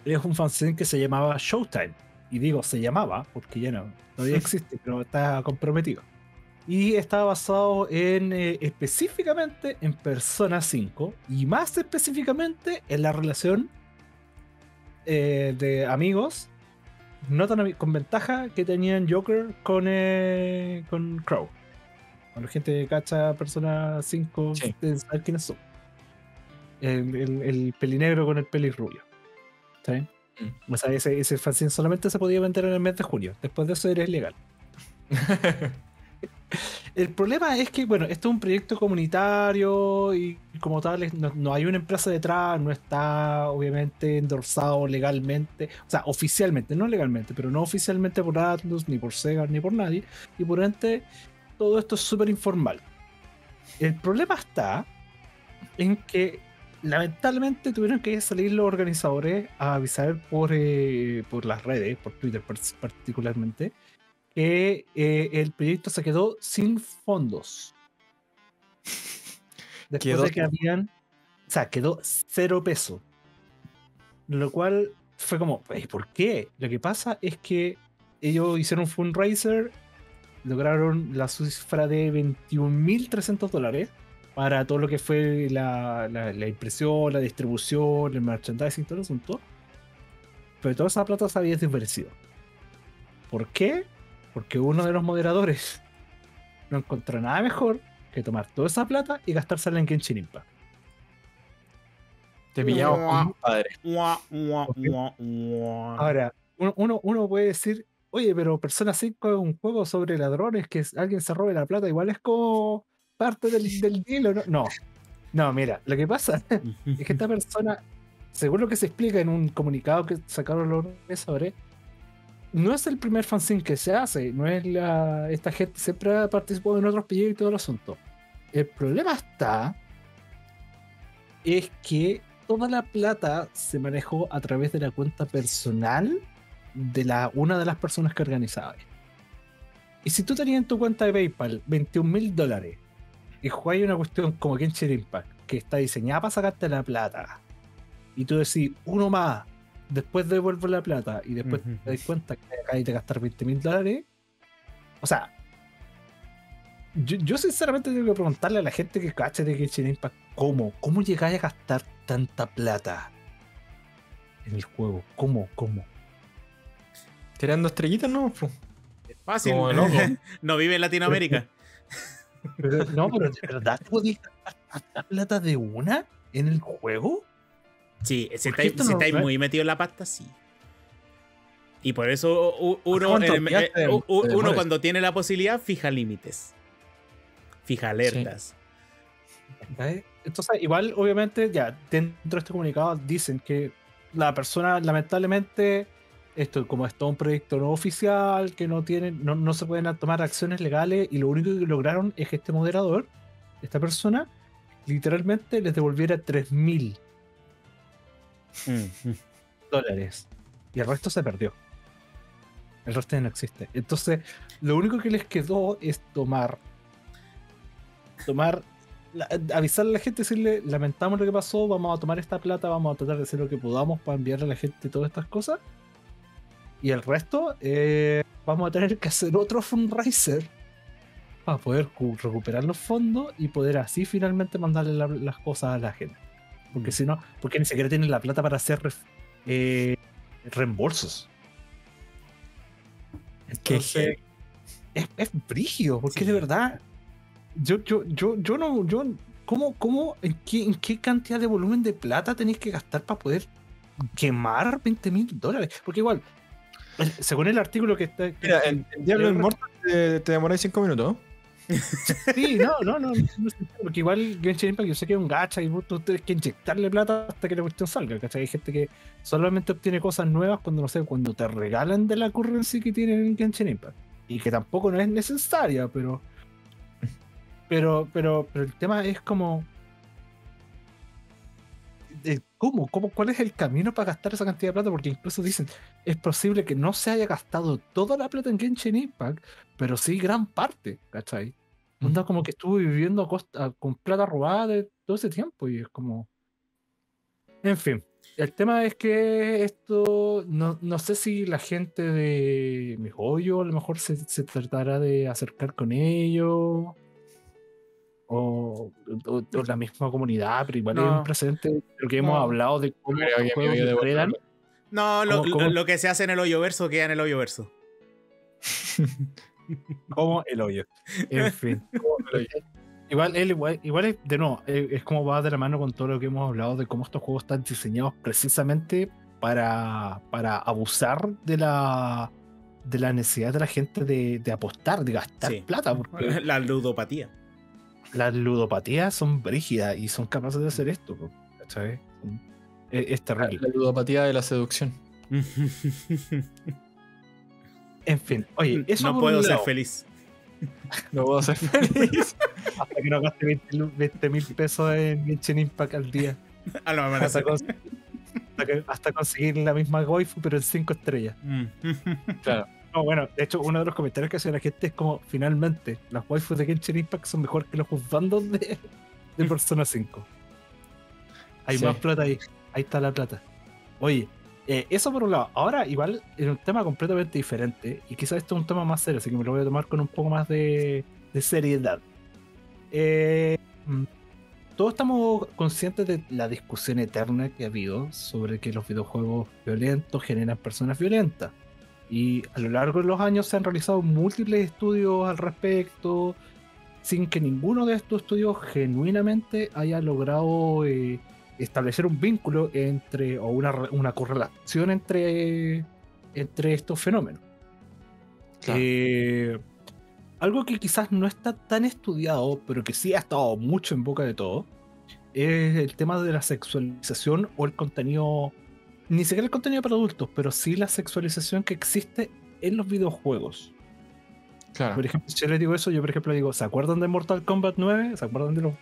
es un fanzine que se llamaba Showtime. Y digo, se llamaba, porque ya no, todavía existe, pero está comprometido. Y estaba basado en eh, específicamente en Persona 5 y más específicamente en la relación eh, de amigos, no tan con ventaja que tenían Joker con, eh, con Crow. Cuando la gente cacha Persona 5, Sí. saber quiénes son. El, el, el pelinegro con el pelirrubio. ¿Está bien? Mm. O sea, ese, ese fanzine solamente se podía vender en el mes de junio. Después de eso era ilegal. El problema es que, bueno, esto es un proyecto comunitario y como tal no, hay una empresa detrás, no está obviamente endorsado legalmente, o sea, oficialmente, no legalmente, pero no oficialmente por Atlus, ni por Sega, ni por nadie, y por ende todo esto es súper informal. El problema está en que lamentablemente tuvieron que salir los organizadores a avisar por, eh, por las redes, por Twitter par- particularmente, que eh, el proyecto se quedó sin fondos. Después Quedó de que habían. O sea, quedó cero peso. Lo cual fue como, "Ey, ¿por qué? Lo que pasa es que ellos hicieron un fundraiser, lograron la cifra de 21.300 dólares para todo lo que fue la, la- la impresión, la distribución, el merchandising, todo el asunto. Pero toda esa plata se había desvanecido. ¿Por qué? Porque uno de los moderadores no encontró nada mejor que tomar toda esa plata y gastársela en Genshin Impact. Te pillamos con padre. Ahora, uno, uno, uno puede decir, oye, pero Persona 5 es un juego sobre ladrones, que alguien se robe la plata, igual es como parte del, del deal, ¿o ¿no? No, no, mira, lo que pasa es que esta persona, según lo que se explica en un comunicado que sacaron los organizadores, no es el primer fanzine que se hace, no es la. Esta gente siempre ha participado en otros proyectos y todo el asunto. El problema está. Es que toda la plata se manejó a través de la cuenta personal de la, una de las personas que organizaba. Y si tú tenías en tu cuenta de PayPal 21 mil dólares y jugáis una cuestión como Genshin Impact que está diseñada para sacarte la plata y tú decís uno más, después devuelvo la plata y después te das cuenta que acabas de gastar 20 mil dólares, o sea, yo, yo sinceramente tengo que preguntarle a la gente que cacha de Genshin Impact cómo, cómo llegáis a gastar tanta plata en el juego, cómo, cómo. Tirando estrellitas, ¿no? Fu. Fácil. No vive en Latinoamérica. Pero, no, pero de verdad te podías gastar tanta plata de una en el juego. Sí, si ¿Por qué estáis, esto si no estáis muy metido en la pasta, sí. Y por eso uno, ¿Cuánto en el- pillaste eh, de- u- u- de uno cuando tiene la posibilidad fija límites. Fija alertas. Entonces, igual, obviamente, ya dentro de este comunicado dicen que la persona, lamentablemente, esto como es todo un proyecto no oficial, que no tienen, no, no se pueden tomar acciones legales, y lo único que lograron es que este moderador, esta persona, literalmente les devolviera 3 mil Dólares. Y el resto se perdió. El resto ya no existe. Entonces, lo único que les quedó es tomar. Tomar. la- avisarle a la gente, decirle, lamentamos lo que pasó, vamos a tomar esta plata, vamos a tratar de hacer lo que podamos para enviarle a la gente todas estas cosas. Y el resto, eh, vamos a tener que hacer otro fundraiser para poder cu- recuperar los fondos y poder así finalmente mandarle la- las cosas a la gente. Porque si no, porque ni siquiera tienen la plata para hacer ref- eh, reembolsos. Entonces, es, es brígido, porque Sí. de verdad, yo, yo, yo, yo no, yo, ¿cómo, cómo, en qué, en qué cantidad de volumen de plata tenéis que gastar para poder quemar 20 mil dólares? Porque igual, según el artículo que está... que- Mira, en, en Diablo Immortal te, te demoráis 5 minutos. Sí, no, no, no, no porque igual Genshin Impact yo sé que es un gacha y vos tú tienes que inyectarle plata hasta que la cuestión salga, ¿cachai? Hay gente que solamente obtiene cosas nuevas cuando, no sé, cuando te regalan de la currency que tienen en Genshin Impact. Y que tampoco no es necesaria, pero... Pero, pero, pero el tema es como... ¿Cómo? ¿Cómo? ¿Cuál es el camino para gastar esa cantidad de plata? Porque incluso dicen, es posible que no se haya gastado toda la plata en Genshin Impact, pero sí gran parte, ¿cachai? Onda como que estuvo viviendo a costa- con plata robada de todo ese tiempo y es como... En fin, el tema es que esto, no, no sé si la gente de mi joyo a lo mejor se, se tratará de acercar con ellos o, o- o la misma comunidad, pero igual es No. un precedente de lo que hemos No. hablado de cómo Creo que los mi juegos amigo de Como el hoyo. En fin. Igual, él, igual, igual es, de nuevo, es, es como va de la mano con todo lo que hemos hablado de cómo estos juegos están diseñados precisamente para, para abusar de la, de la necesidad de la gente de, de apostar, de gastar Sí. plata, porque La ludopatía. las ludopatías son brígidas y son capaces de hacer esto. Son- Es, es terrible. La ludopatía de la seducción. En fin, oye, eso no por puedo un ser lado, feliz. No puedo ser feliz. Hasta que no gaste 20 mil pesos en Genshin Impact al día. Hasta, cons- conseguir la misma waifu, pero en 5 estrellas. Mm. claro. No, bueno, de hecho, uno de los comentarios que hace la gente es como, finalmente, las waifus de Genshin Impact son mejor que los bandos de, de Persona 5. Hay Sí. más plata ahí. Ahí está la plata. Oye, eh, eso por un lado. Ahora, igual, es un tema completamente diferente. Y quizás esto es un tema más serio, así que me lo voy a tomar con un poco más de, de seriedad. Eh, mm, todos estamos conscientes de la discusión eterna que ha habido sobre que los videojuegos violentos generan personas violentas. Y a lo largo de los años se han realizado múltiples estudios al respecto, sin que ninguno de estos estudios genuinamente haya logrado eh, establecer un vínculo entre, o una, una correlación entre, entre estos fenómenos. Claro. Eh, algo que quizás no está tan estudiado, pero que sí ha estado mucho en boca de todo, es el tema de la sexualización o el contenido, ni siquiera el contenido para adultos, pero sí la sexualización que existe en los videojuegos. Claro. Por ejemplo, si yo les digo eso, yo por ejemplo digo, ¿se acuerdan de Mortal Kombat 9? ¿Se acuerdan de los,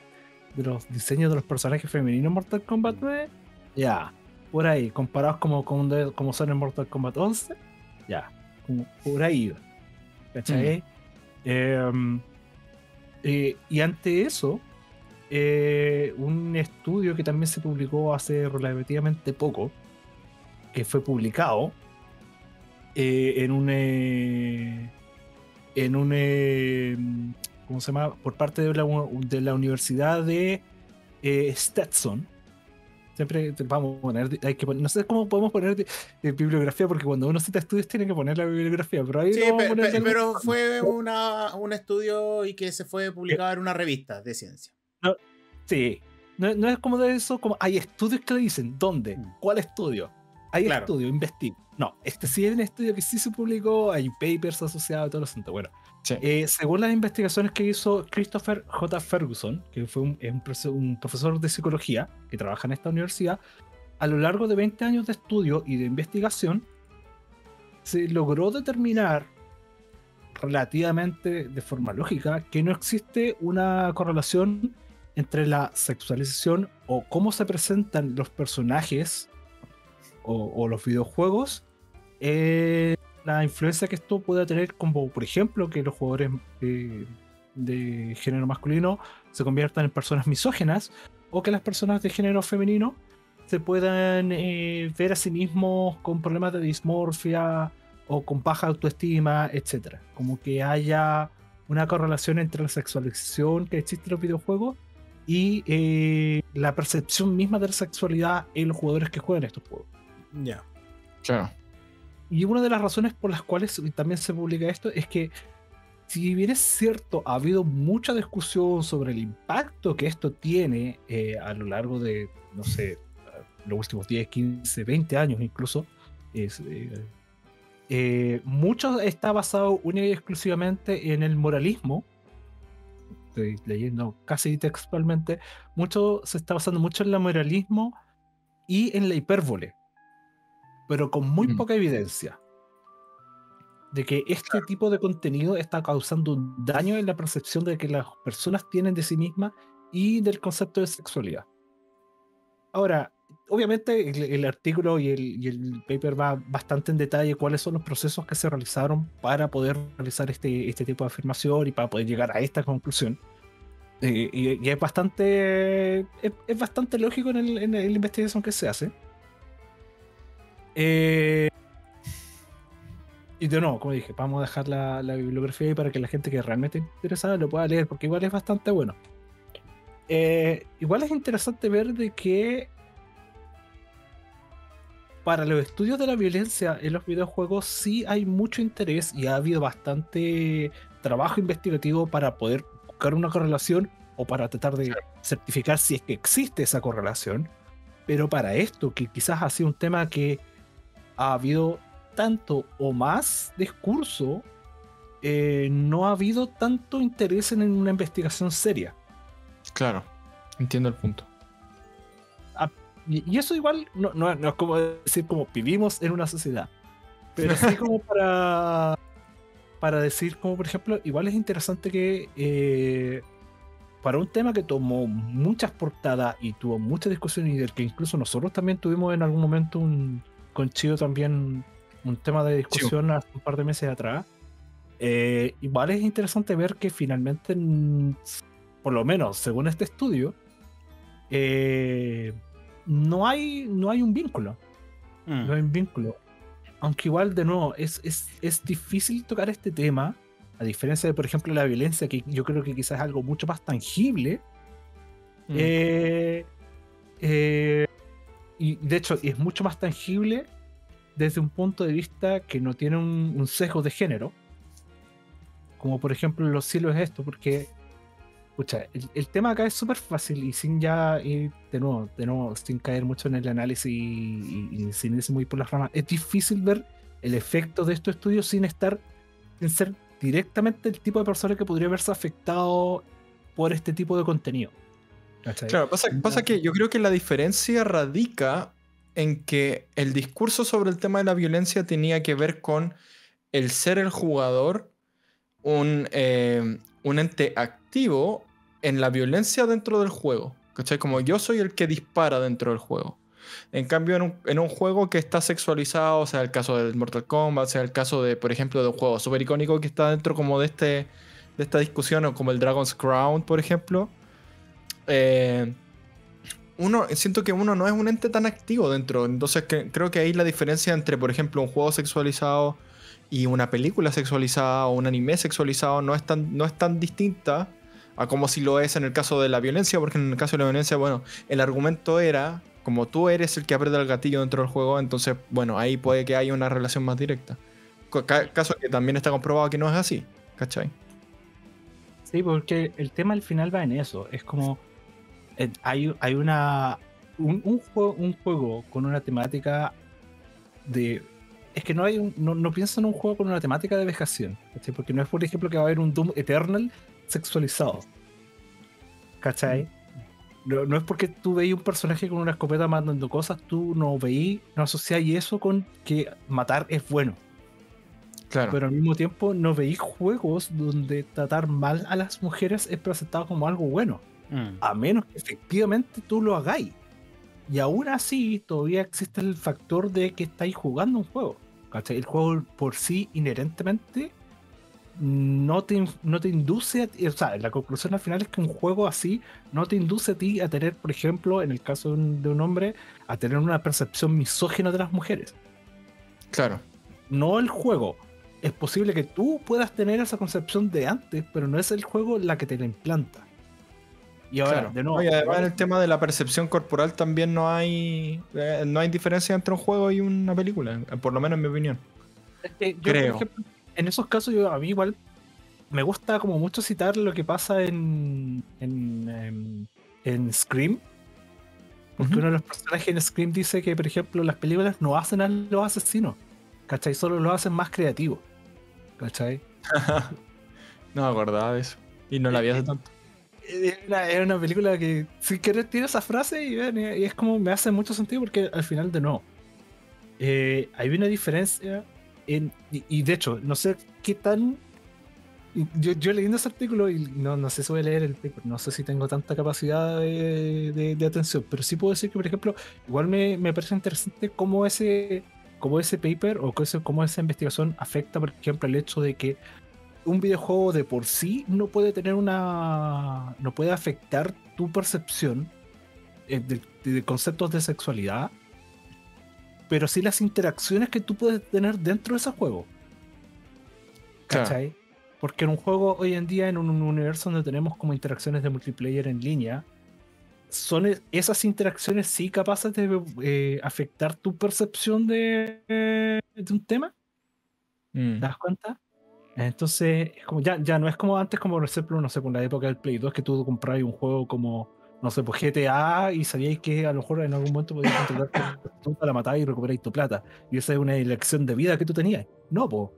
de los diseños de los personajes femeninos en Mortal Kombat 9? Ya, por ahí, comparados como, como, son en Mortal Kombat 11, ya, como por ahí. ¿Cachai? Em, eh, y ante eso, eh, un estudio que también se publicó hace relativamente poco, que fue publicado eh, en un en un ¿cómo se llama? por parte de la, u- de la Universidad de eh, Stetson. Siempre vamos a poner, hay que poner- no sé cómo podemos poner de- de bibliografía, porque cuando uno cita estudios tiene que poner la bibliografía, pero ahí Sí, lo vamos a pe- poner pe- pero fue una, un estudio y que se fue publicado en una revista de ciencia. Sí. No, no es como de eso, como hay estudios que dicen, ¿dónde? Mm. ¿Cuál estudio? Hay Claro. estudio, investiga. No, este sí es un estudio que sí se publicó, hay papers asociados todo lo asunto. Bueno, Sí. eh, según las investigaciones que hizo Christopher J. Ferguson, que fue un, es un profe- un profesor de psicología que trabaja en esta universidad, a lo largo de 20 años de estudio y de investigación, se logró determinar relativamente de forma lógica que no existe una correlación entre la sexualización o cómo se presentan los personajes o, los videojuegos, la influencia que esto pueda tener, como por ejemplo que los jugadores eh, de género masculino se conviertan en personas misógenas o que las personas de género femenino se puedan eh, ver a sí mismos con problemas de dismorfia o con baja autoestima, etc. Como que haya una correlación entre la sexualización que existe en los videojuegos y eh, la percepción misma de la sexualidad en los jugadores que juegan estos juegos. Ya. Claro. Y una de las razones por las cuales también se publica esto es que, si bien es cierto, ha habido mucha discusión sobre el impacto que esto tiene eh, a lo largo de, no sé, los últimos 10, 15, 20 años incluso, es, eh, eh, mucho está basado única y exclusivamente en el moralismo. Estoy leyendo casi textualmente. Mucho se está basando mucho en el moralismo y en la hipérbole pero con muy Mm. poca evidencia de que este tipo de contenido está causando un daño en la percepción de que las personas tienen de sí mismas y del concepto de sexualidad. Ahora, obviamente el, el artículo y el, y el paper va bastante en detalle cuáles son los procesos que se realizaron para poder realizar este, este tipo de afirmación y para poder llegar a esta conclusión. Eh, y, y es bastante es, es bastante lógico en, el- en la investigación que se hace. Eh, y de nuevo, como dije, vamos a dejar la, la bibliografía ahí para que la gente que realmente esté interesada lo pueda leer, porque igual es bastante bueno. Eh, igual es interesante ver de que para los estudios de la violencia en los videojuegos sí hay mucho interés y ha habido bastante trabajo investigativo para poder buscar una correlación o para tratar de certificar si es que existe esa correlación. Pero para esto, que quizás ha sido un tema que ha habido tanto o más discurso, eh, no ha habido tanto interés en una investigación seria. Claro, entiendo el punto. Y, eso igual no, no, es como decir como vivimos en una sociedad, pero sí como para, para decir como por ejemplo, igual es interesante que eh, para un tema que tomó muchas portadas y tuvo mucha discusión y del que incluso nosotros también tuvimos en algún momento un, con Chido también un tema de discusión hace un par de meses atrás. Eh, igual es interesante ver que finalmente, por lo menos según este estudio, eh, no hay, no hay un vínculo. Mm. No hay un vínculo. Aunque igual, de nuevo, es, es, es, difícil tocar este tema, a diferencia de, por ejemplo, la violencia, que yo creo que quizás es algo mucho más tangible. Mm. Eh, eh, y de hecho, es mucho más tangible desde un punto de vista que no tiene un, sesgo de género. Como por ejemplo los cielos es esto, porque Escucha, el, tema acá es súper fácil y sin ya ir de nuevo, de nuevo, sin caer mucho en el análisis y, sin irse muy por las ramas, es difícil ver el efecto de estos estudios sin estar, sin ser directamente el tipo de persona que podría verse afectado por este tipo de contenido. Claro, pasa, pasa que yo creo que la diferencia radica en que el discurso sobre el tema de la violencia tenía que ver con el ser el jugador un, eh, un ente activo en la violencia dentro del juego. ¿Cachai? Como yo soy el que dispara dentro del juego. En cambio, en un, juego que está sexualizado, sea, el caso del Mortal Kombat, sea el caso de, por ejemplo, de un juego súper icónico que está dentro como de, este, de esta discusión, o como el Dragon's Crown, por ejemplo, eh, uno, siento que uno no es un ente tan activo dentro. Entonces creo que ahí la diferencia entre, por ejemplo, un juego sexualizado y una película sexualizada o un anime sexualizado no es tan, no es tan distinta a como si lo es en el caso de la violencia, porque en el caso de la violencia, bueno, el argumento era, como tú eres el que aprieta el gatillo dentro del juego, entonces, bueno, ahí puede que haya una relación más directa. Caso que también está comprobado que no es así, ¿cachai? Sí, porque el tema al final va en eso, es como, hay, hay una, un, juego, un juego con una temática de es que no hay un, no, no, pienso en un juego con una temática de vejación. Porque no es, por ejemplo, que va a haber un Doom Eternal sexualizado. ¿Cachai? No, es porque tú veis un personaje con una escopeta mandando cosas, tú no veis, no asociáis eso con que matar es bueno. Claro. Pero al mismo tiempo no veis juegos donde tratar mal a las mujeres es presentado como algo bueno. Mm. A menos que efectivamente tú lo hagáis. Y aún así todavía existe el factor de que estáis jugando un juego. ¿cachai? El juego por sí inherentemente no te, no te induce a ti, o sea, la conclusión al final es que un juego así no te induce a ti a tener, por ejemplo, en el caso de un, hombre, a tener una percepción misógina de las mujeres. Claro. No el juego. Es posible que tú puedas tener esa concepción de antes, pero no es el juego la que te la implanta. Y ahora, de nuevo. además, en el tema de la percepción corporal también no hay, eh, no hay diferencia entre un juego y una película, por lo menos en mi opinión. Creo en esos casos yo a mí igual me gusta como mucho citar lo que pasa en, en, em, en, Scream. Porque uno de los personajes en Scream dice que, por ejemplo, las películas no hacen a los asesinos. ¿Cachai? Solo lo hacen más creativos. ¿Cachai? no me acordaba de eso. Y no la vi hace tanto. Era una, película que, si querés, tiene esa frase y, y, es como me hace mucho sentido porque al final de no. Eh, hay una diferencia y, de hecho, no sé qué tan. Yo, yo leyendo ese artículo y no, no sé si voy a leer el paper, no sé si tengo tanta capacidad de, de, atención, pero sí puedo decir que, por ejemplo, igual me, me parece interesante cómo ese, cómo ese paper o cómo esa investigación afecta, por ejemplo, el hecho de que un videojuego de por sí no puede tener una. no puede afectar tu percepción eh, de conceptos de sexualidad pero sí las interacciones que tú puedes tener dentro de ese juego. ¿Cachai? Porque en un juego hoy en día, en un universo donde tenemos como interacciones de multiplayer en línea, son e- esas interacciones sí capaces de eh, afectar tu percepción de, de un tema. Mm. ¿Te das cuenta? Entonces, es como ya, ya no es como antes, como por ejemplo, no sé, por la época del Play 2, que tú comprabas un juego como, no sé, pues GTA y sabíais que a lo mejor en algún momento podías controlar tú la matabas y recuperáis tu plata. Y esa es una elección de vida que tú tenías. No, po.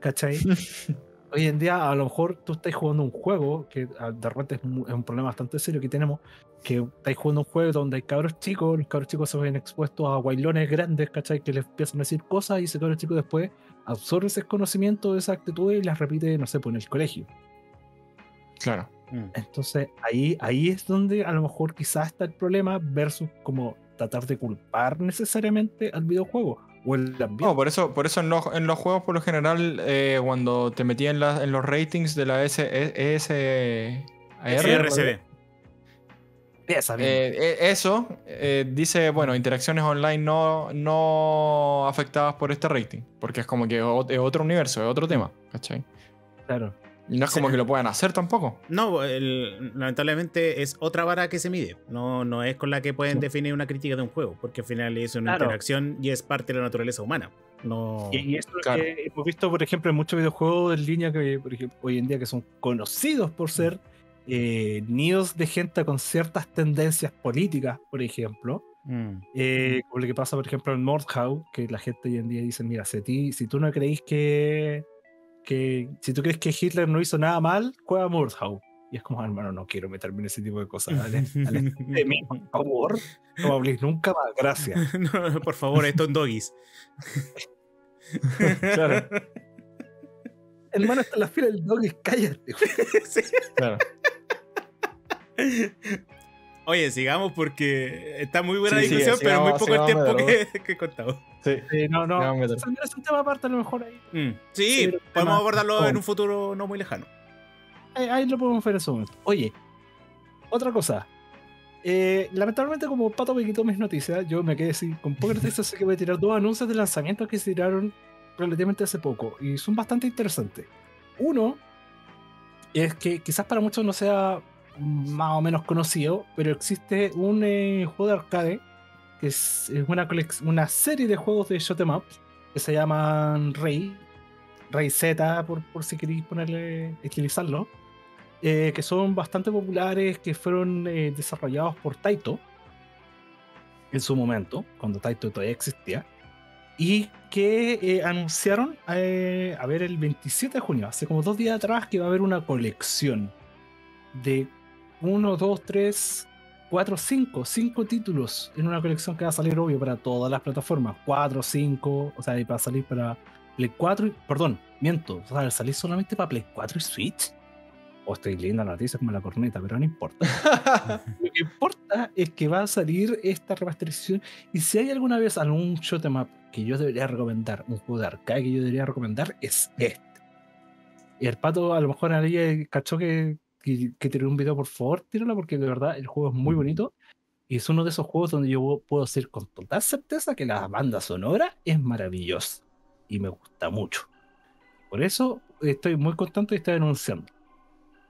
¿Cachai? Hoy en día, a lo mejor tú estás jugando un juego, que ah, de repente es, mu- es un problema bastante serio que tenemos, que estáis jugando un juego donde hay cabros chicos, los cabros chicos se ven expuestos a guaylones grandes, ¿cachai? Que les empiezan a decir cosas y ese cabro chico después absorbe ese conocimiento, esa actitud y las repite, no sé, pues en el colegio. Claro. Mm. Entonces ahí, ahí es donde a lo mejor quizás está el problema versus como tratar de culpar necesariamente al videojuego o el ambiente. No, por eso, por eso en, los, en los juegos, por lo general, eh, cuando te metían en, en los ratings de la S, E-. Esa misma. eh, eh, eso eh, dice, bueno, interacciones online no, no afectadas por este rating, porque es como que es otro universo, es otro tema, ¿cachai? claro. Y no es Sí. como que lo puedan hacer tampoco. No, el- lamentablemente es otra vara que se mide. No, no es con la que pueden Sí. definir una crítica de un juego, porque al final es una Claro. interacción y es parte de la naturaleza humana. No. Y, y esto es lo Claro. que hemos visto, por ejemplo, en muchos videojuegos en línea que, por ejemplo, hoy en día que son conocidos por ser eh, nidos de gente con ciertas tendencias políticas, por ejemplo. Mm. Eh, como lo que pasa, por ejemplo, en Mordhau, que la gente hoy en día dice, mira, si, ti- si tú no creís que, que... Si tú crees que Hitler no hizo nada mal, juega Mordhau. Y es como, "Ah, hermano, no quiero meterme en ese tipo de cosas. Dale, dale de mí, por favor. No hables nunca más, gracias. No, por favor, esto en doggies. Claro. Hermano, está en la fila del dog, cállate. Sí. Claro. Oye, sigamos porque está muy buena Sí, sí, discusión, pero sigamos- muy poco el tiempo que, que he contado. Sí. Eh, no, no. Es un tema aparte, a lo mejor ahí. Mm. Sí, Sí, pero podemos abordarlo en oh. un futuro no muy lejano. Ahí, ahí lo podemos ver en ese momento. Oye, otra cosa. Eh, lamentablemente, como Pato me quitó mis noticias, yo me quedé así con pocas noticias, así que voy a tirar dos anuncios de lanzamiento que se tiraron relativamente hace poco y son bastante interesantes. Uno es que quizás para muchos no sea más o menos conocido, pero existe un eh, juego de arcade que es, una, una serie de juegos de shoot 'em que se llaman Rey, Rey Z, por, por si queréis ponerle, utilizarlo, eh, que son bastante populares, que fueron eh, desarrollados por Taito en su momento, cuando Taito todavía existía, y que anunciaron, a ver, el 27 de junio, hace como dos días atrás, que va a haber una colección de 1, 2, 3, 4, 5, 5 títulos en una colección que va a salir, obvio, para todas las plataformas. 4, 5, o sea, y va a salir para Play 4, y, perdón, miento, o sea, salir solamente para Play 4 y Switch. O estoy leyendo la noticia como la corneta, pero no importa. Lo que importa es que va a salir esta remasterización. Y si hay alguna vez algún shoot 'em up que yo debería recomendar, un juego de arcade que yo debería recomendar, es este. Y el pato a lo mejor ahí cachó que, que, que un video, por favor, tíralo porque de verdad el juego es muy bonito. Y es uno de esos juegos donde yo puedo decir con total certeza que la banda sonora es maravillosa. Y me gusta mucho. Por eso estoy muy contento y estoy anunciando.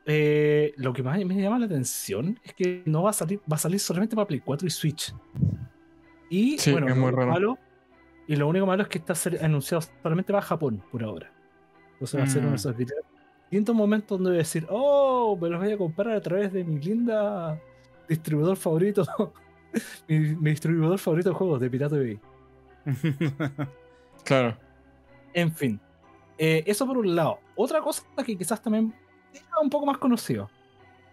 Eh, lo que más me llama la atención es que no va a salir, va a salir solamente para Play 4 y Switch. Y Sí, bueno, es muy raro. malo- y lo único malo es que está anunciado solamente para Japón por ahora. Entonces va a ser uno de Mm. esos distintos momentos donde voy a decir, oh, me los voy a comprar a través de mi linda distribuidor favorito, mi, mi distribuidor favorito de juegos de Pirata Bay. Claro. En fin, eh, eso por un lado. Otra cosa que quizás también es un poco más conocido.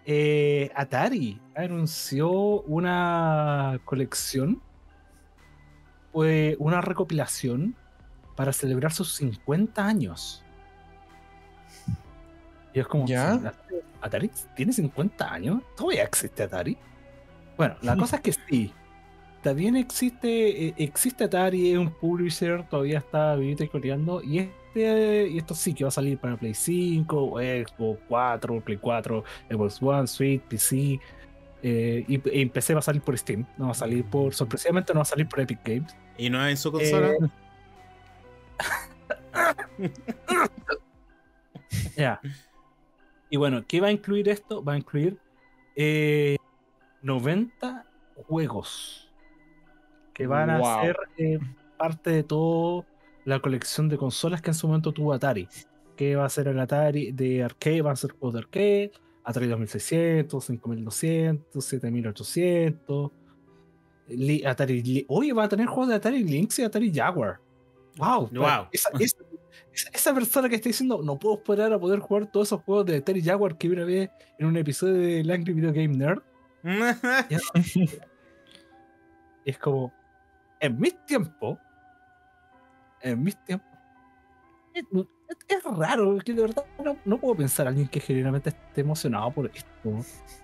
Eh, Atari anunció una colección, una recopilación para celebrar sus 50 años. Y es como, ¿Ya? ¿Atari tiene 50 años? ¿Todavía existe Atari? Bueno, la cosa es que sí. También existe, eh, existe Atari, es un publisher, todavía está vivito y coleando. Y este, y esto sí que va a salir para Play 5, Xbox 4, Play 4, Xbox One, Switch, PC. eh, y, y PC va a salir por Steam, no va a salir por. Sorpresivamente no va a salir por Epic Games. y no en su consola. Eh, Ya. Y bueno, ¿qué va a incluir esto? Va a incluir eh, 90 juegos que van a ser eh, parte de toda la colección de consolas que en su momento tuvo Atari. Que va a ser el Atari de arcade, van a ser juegos de arcade, Atari 2600, 5200, 7800. Li- Atari, Oye, va a tener juegos de Atari Lynx y Atari Jaguar. Wow, Wow. Esa, esa- esa- persona que está diciendo, no puedo esperar a poder jugar todos esos juegos de Atari Jaguar que vi una vez en un episodio de Angry Video Game Nerd. Es como, en mis tiempos, en mis tiempos, es, raro, que de verdad no, no puedo pensar a alguien que genuinamente esté emocionado por esto.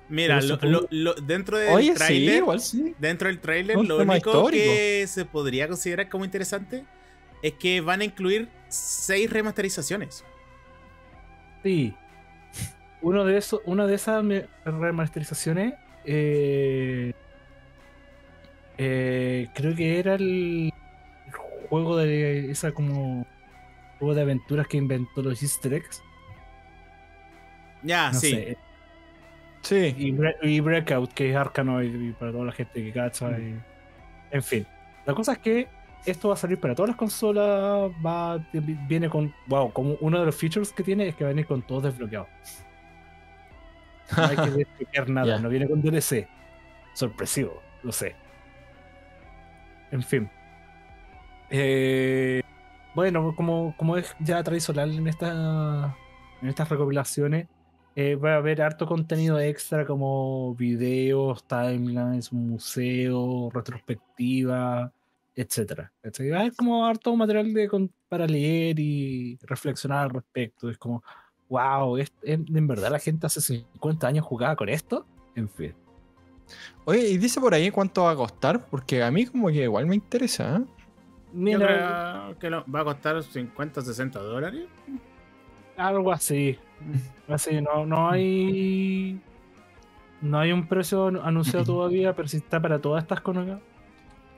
Mira, Pero lo- supongo- lo- lo- dentro del Oye, sí, tráiler, igual sí. dentro del tráiler, Un lo único histórico. que se podría considerar como interesante es que van a incluir seis remasterizaciones. Sí. Uno de esos, una de esas remasterizaciones, eh, eh, creo que era el, el juego de esa como juego de aventuras que inventó los Easter eggs. Ya, No sí. sé, Sí. y, Bre- y Breakout, que es Arkanoid, y para toda la gente que cacha. Mm. y- En fin, la cosa es que esto va a salir para todas las consolas. Va, viene con. Wow, como uno de los features que tiene es que va a venir con todo desbloqueado. No hay que desbloquear nada, no viene con DLC. Sorpresivo, lo sé. En fin. Eh, bueno, como, como es ya tradicional en, esta, en estas recopilaciones, eh, va a haber harto contenido extra como videos, timelines, museo, retrospectiva, etcétera. ¿cachai? Va a haber como harto material de, con- para leer y reflexionar al respecto. Es como, wow, es- en, en verdad la gente hace 50 años jugaba con esto. En fin. Oye, y dice por ahí cuánto va a costar, porque a mí como que igual me interesa, ¿eh? Yo Mira, creo que lo- va a costar 50, 60 dólares. algo así. Así, no, no hay. No hay un precio anu- anunciado todavía, pero sí está para todas estas cosas.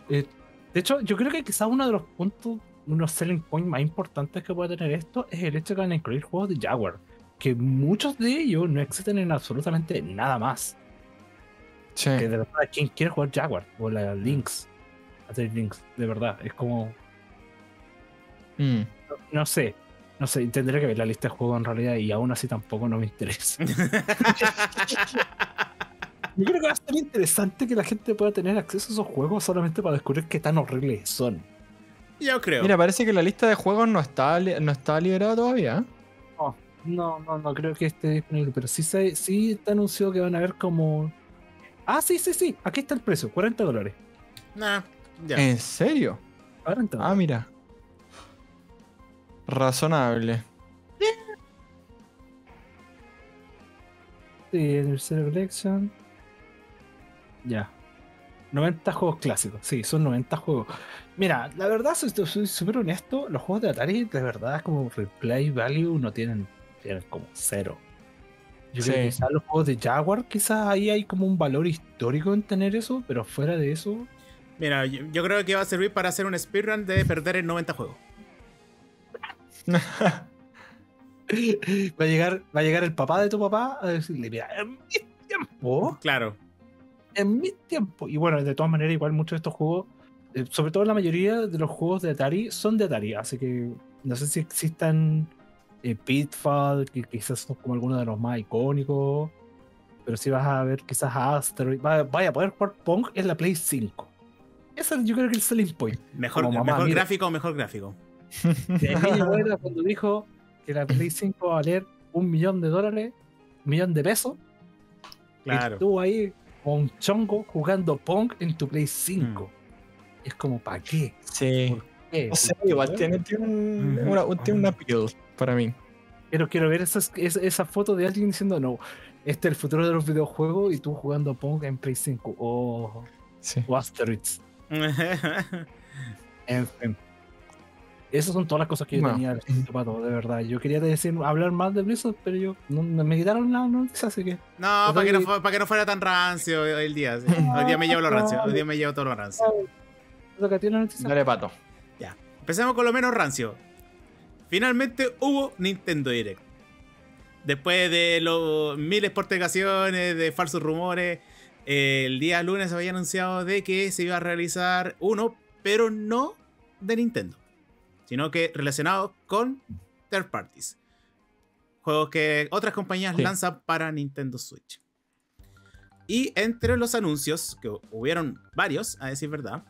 Eh, de hecho, yo creo que quizás uno de los puntos, unos selling points más importantes que puede tener esto es el hecho de que van a incluir juegos de Jaguar. Que muchos de ellos no existen en absolutamente nada más. Sí. Que de verdad, ¿quién quiere jugar Jaguar? O la Lynx. Hacer Lynx, de verdad. Es como. Mm. No, no sé. No sé, tendré que ver la lista de juegos en realidad y aún así tampoco no me interesa. Yo creo que va a ser interesante que la gente pueda tener acceso a esos juegos solamente para descubrir qué tan horribles son. Yo creo. Mira, parece que la lista de juegos no está, no está liberada todavía. ¿eh? No, no, no creo que esté disponible, pero sí, se, sí está anunciado que van a haber como... Ah, sí, sí, sí, aquí está el precio, 40 dólares. Nah, ya. ¿En serio? 40 Ah, mira. Razonable. Sí, Anniversary Collection. Ya. 90 juegos clásicos, sí, son 90 juegos. Mira, la verdad, soy súper honesto, los juegos de Atari, de verdad, como replay value, no tienen, tienen como cero. Yo creo que quizás los juegos de Jaguar, quizás ahí hay como un valor histórico en tener eso, pero fuera de eso, Mira, yo, yo creo que va a servir para hacer un speedrun de perder en 90 juegos. va a llegar, va a llegar el papá de tu papá a decirle, mira, en mi tiempo, Claro. En mi tiempo. Y bueno, de todas maneras, igual muchos de estos juegos, eh, sobre todo la mayoría de los juegos de Atari, son de Atari. Así que no sé si existan eh, Pitfall, que quizás son como algunos de los más icónicos. Pero si vas a ver quizás a Asteroid, va- vaya a poder jugar Pong en la Play 5. Ese yo creo que es el selling point. Mejor, mamá, mejor mira. gráfico, mejor gráfico. De mi abuela cuando dijo que la Play 5 va a valer un millón de dólares, un millón de pesos, Claro. Estuvo ahí un chongo jugando Pong en tu Play 5. Y es como, ¿para qué? Sí. ¿Qué? No sé, igual tiene, tiene, un, Ujú. una, tiene un appeal para mí. Quiero, quiero ver esas, esa, esa foto de alguien diciendo, no, este es el futuro de los videojuegos y tú jugando Pong en Play 5. O, Sí. o Asteroids. En fin. Esas son todas las cosas que yo Bueno. tenía respecto, Pato, de verdad. Yo quería decir, hablar más de Blizzard, pero yo no, no- me quitaron la noticia, así que. No, para que no, para que no fuera tan rancio hoy el día. sí. Hoy día me llevo lo rancio. Hoy día me llevo todo lo rancio. ¿Te toca a ti la noticia? Dale, pato. Empecemos con lo menos rancio. Finalmente hubo Nintendo Direct. Después de los miles de postergaciones, de falsos rumores, el día lunes había anunciado de que se iba a realizar uno, pero no de Nintendo, sino que relacionado con third parties. Juegos que otras compañías Sí. lanzan para Nintendo Switch. Y entre los anuncios, que hubieron varios, a decir verdad,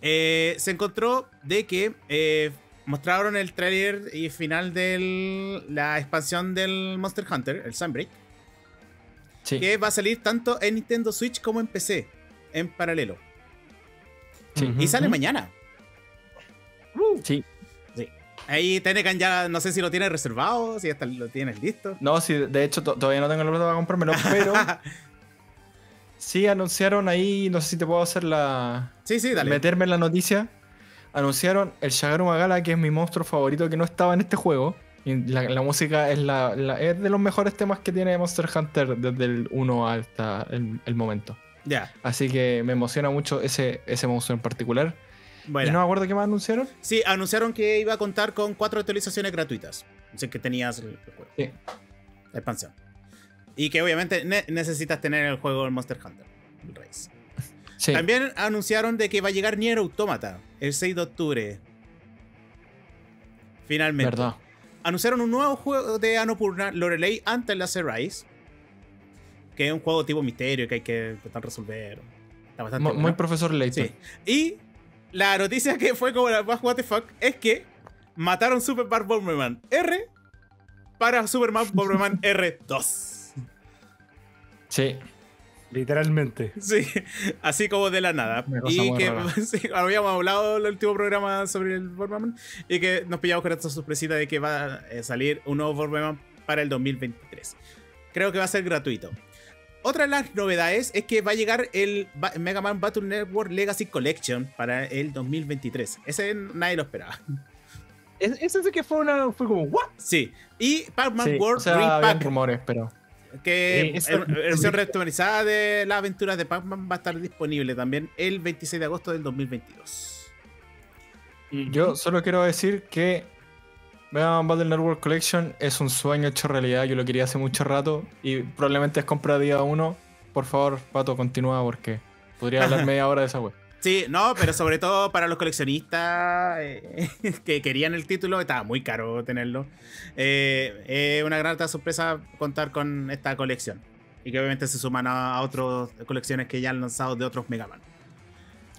eh, se encontró de que eh, mostraron el trailer y final de la expansión del Monster Hunter, el Sunbreak, Sí. que va a salir tanto en Nintendo Switch como en PC, en paralelo. Sí. Y sale mañana. Sí. Ahí Tenecan ya no sé si lo tienes reservado, si hasta lo tienes listo. No, sí, de hecho to- todavía no tengo la plata para comprármelo, pero sí anunciaron ahí, no sé si te puedo hacer la... sí, sí, dale. meterme en la noticia. Anunciaron el Shagaru Magala, que es mi monstruo favorito que no estaba en este juego. Y la, la música es, la, la- es de los mejores temas que tiene Monster Hunter desde el 1 hasta el, el momento. Ya, Así que me emociona mucho ese, ese monstruo en particular. Bueno. Y no me acuerdo qué más anunciaron. Sí, anunciaron que iba a contar con cuatro actualizaciones gratuitas. Así que tenías el, juego, Sí. la expansión. Y que obviamente ne- necesitas tener el juego del Monster Hunter. el Race. Sí. También anunciaron de que va a llegar Nier Automata el 6 de octubre. Finalmente. Verdad. Anunciaron un nuevo juego de Annapurna, Lorelei Ante la Rise. Que es un juego tipo misterio que hay que intentar resolver. Está bastante. Muy profesor Layton. Sí. Y la noticia que fue como la más what the fuck es que mataron Superman Bomberman R para Superman Bomberman R2. Sí. Literalmente. Sí, así como de la nada. Y que sí, habíamos hablado en el último programa sobre el Bomberman y que nos pillamos con esta sorpresita de que va a salir un nuevo Bomberman para el 2023. Creo que va a ser gratuito. Otra de las novedades es que va a llegar el Ba- Mega Man Battle Network Legacy Collection para el 2023. Ese nadie lo esperaba. Es- Ese sí que fue una. Fue como, ¿what? Sí. Y Pac-Man Sí, World o sea, Repack, rumores, pero. que Sí, es eso- una versión de las aventuras de Pac-Man, va a estar disponible también el 26 de agosto del 2022. Yo solo quiero decir que Man Battle Network Collection es un sueño hecho realidad. Yo lo quería hace mucho rato y probablemente es compra día uno. Por favor, Pato, continúa porque podría hablar media hora de esa web. Sí, no, pero sobre todo para los coleccionistas eh, que querían el título, estaba muy caro tenerlo. Eh, Es una grata sorpresa contar con esta colección. Y que obviamente se suman a, a otras colecciones que ya han lanzado de otros Mega Man.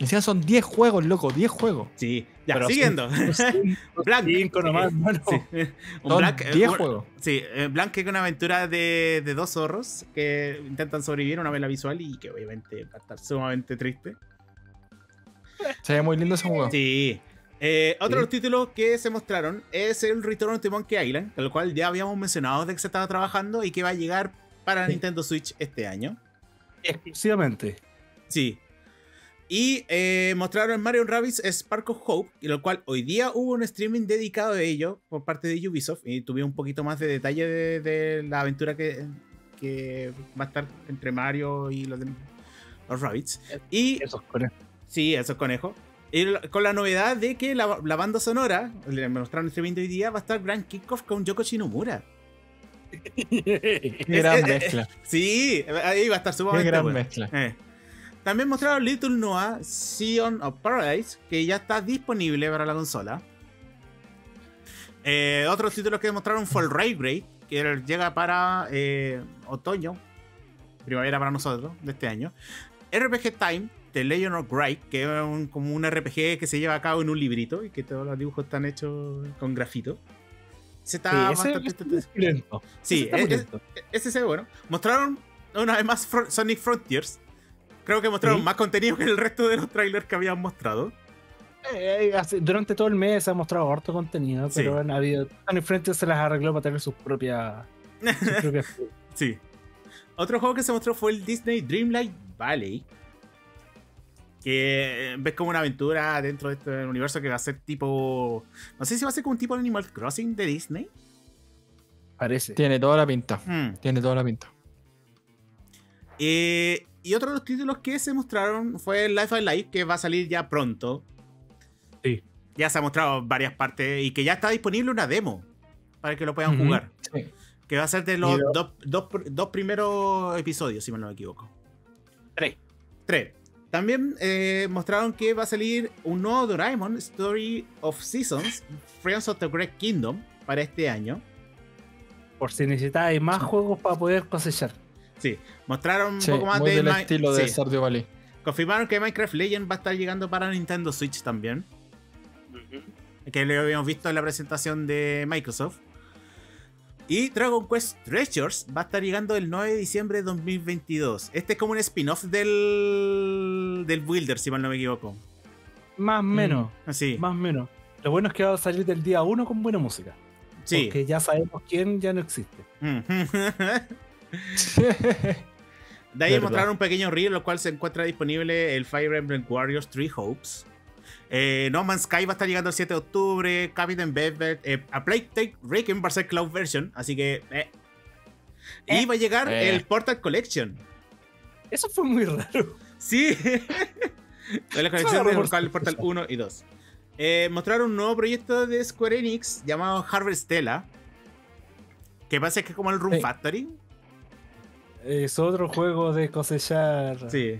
Encima son 10 juegos, loco, 10 juegos. Sí, ya, Pero siguiendo. Blank. Cinco nomás, hermano. Sí. Un Son Blank, eh, 10 un- juegos. Sí, eh, Blank que es una aventura de, de dos zorros que intentan sobrevivir una vela visual y que obviamente va a estar sumamente triste. Se ve muy lindo ese juego. Sí. Eh, otro de Sí. los títulos que se mostraron es el Return to Monkey Island, el cual ya habíamos mencionado de que se estaba trabajando y que va a llegar para Sí. Nintendo Switch este año. Exclusivamente. Sí. Y eh, mostraron Mario Rabbids Spark of Hope, y lo cual hoy día hubo un streaming dedicado a ello por parte de Ubisoft y tuve un poquito más de detalle de, de la aventura que, que va a estar entre Mario y los, de- los Rabbids. Y Esos conejos. Sí, esos conejos. Y con la novedad de que la, la banda sonora, le mostraron el streaming de hoy día, va a estar Grand Kickoff con Yoko Shinomura. Qué gran es- mezcla. Sí, ahí va a estar Qué sumamente gran bueno. mezcla. Eh. También mostraron Little Noah, Sion of Paradise, que ya está disponible para la consola. Eh, otros títulos que mostraron fue el Ray Grade, que llega para eh, otoño, primavera para nosotros, de este año. RPG Time, The Legend of que es un- como un RPG que se lleva a cabo en un librito y que todos los dibujos están hechos con grafito. Se está Sí, ese- bastante... ese. Sí, Ese está muy es- lento. ese se ve bueno. Mostraron una vez más Fro- Sonic Frontiers. Creo que mostraron Sí. más contenido que el resto de los trailers que habían mostrado. Eh, eh, durante todo el mes se ha mostrado harto contenido, Sí. pero han habido. Tony Frente se las arregló para tener sus propias. sus propias- Sí. Otro juego que se mostró fue el Disney Dreamlight Valley. Que eh, ves como una aventura dentro de este universo que va a ser tipo. No sé si va a ser como un tipo de Animal Crossing de Disney. Parece. Tiene toda la pinta. Hmm. Tiene toda la pinta. Eh, y otro de los títulos que se mostraron fue Life Alive, que va a salir ya pronto. Sí. Ya se ha mostrado varias partes y que ya está disponible una demo para que lo puedan jugar. Sí. Que va a ser de los lo- dos, dos pr- dos primeros episodios, si me no me equivoco. Tres. 3. También eh, mostraron que va a salir un nuevo Doraemon Story of Seasons, Friends of the Great Kingdom, para este año. Por si necesitáis más juegos para poder cosechar. Sí, mostraron un Sí, poco más muy de del estilo de. Stardew Valley. Confirmaron que Minecraft Legend va a estar llegando para Nintendo Switch también. Que lo habíamos visto en la presentación de Microsoft. Y Dragon Quest Treasures va a estar llegando el 9 de diciembre de 2022. Este es como un spin-off del, del Builder, si mal no me equivoco. Más o menos. Así. Más o menos. Lo bueno es que va a salir del día 1 con buena música. Sí. Porque ya sabemos quién ya no existe. De ahí Verdad. mostraron un pequeño reel, lo cual se encuentra disponible el Fire Emblem Warriors 3 Hopes. Eh, no Man's Sky va a estar llegando el 7 de octubre. Captain Velvet, eh, a Plague Requiem va a ser Cloud Version, así que. eh. Y Eh. va a llegar Eh. el Portal Collection. Eso fue muy raro. Sí. de la colección de por Portal, Portal 1 y 2. Eh, mostraron un nuevo proyecto de Square Enix llamado Harvestella. Que parece que es como el Room. Factory. Es otro juego de cosechar. Sí.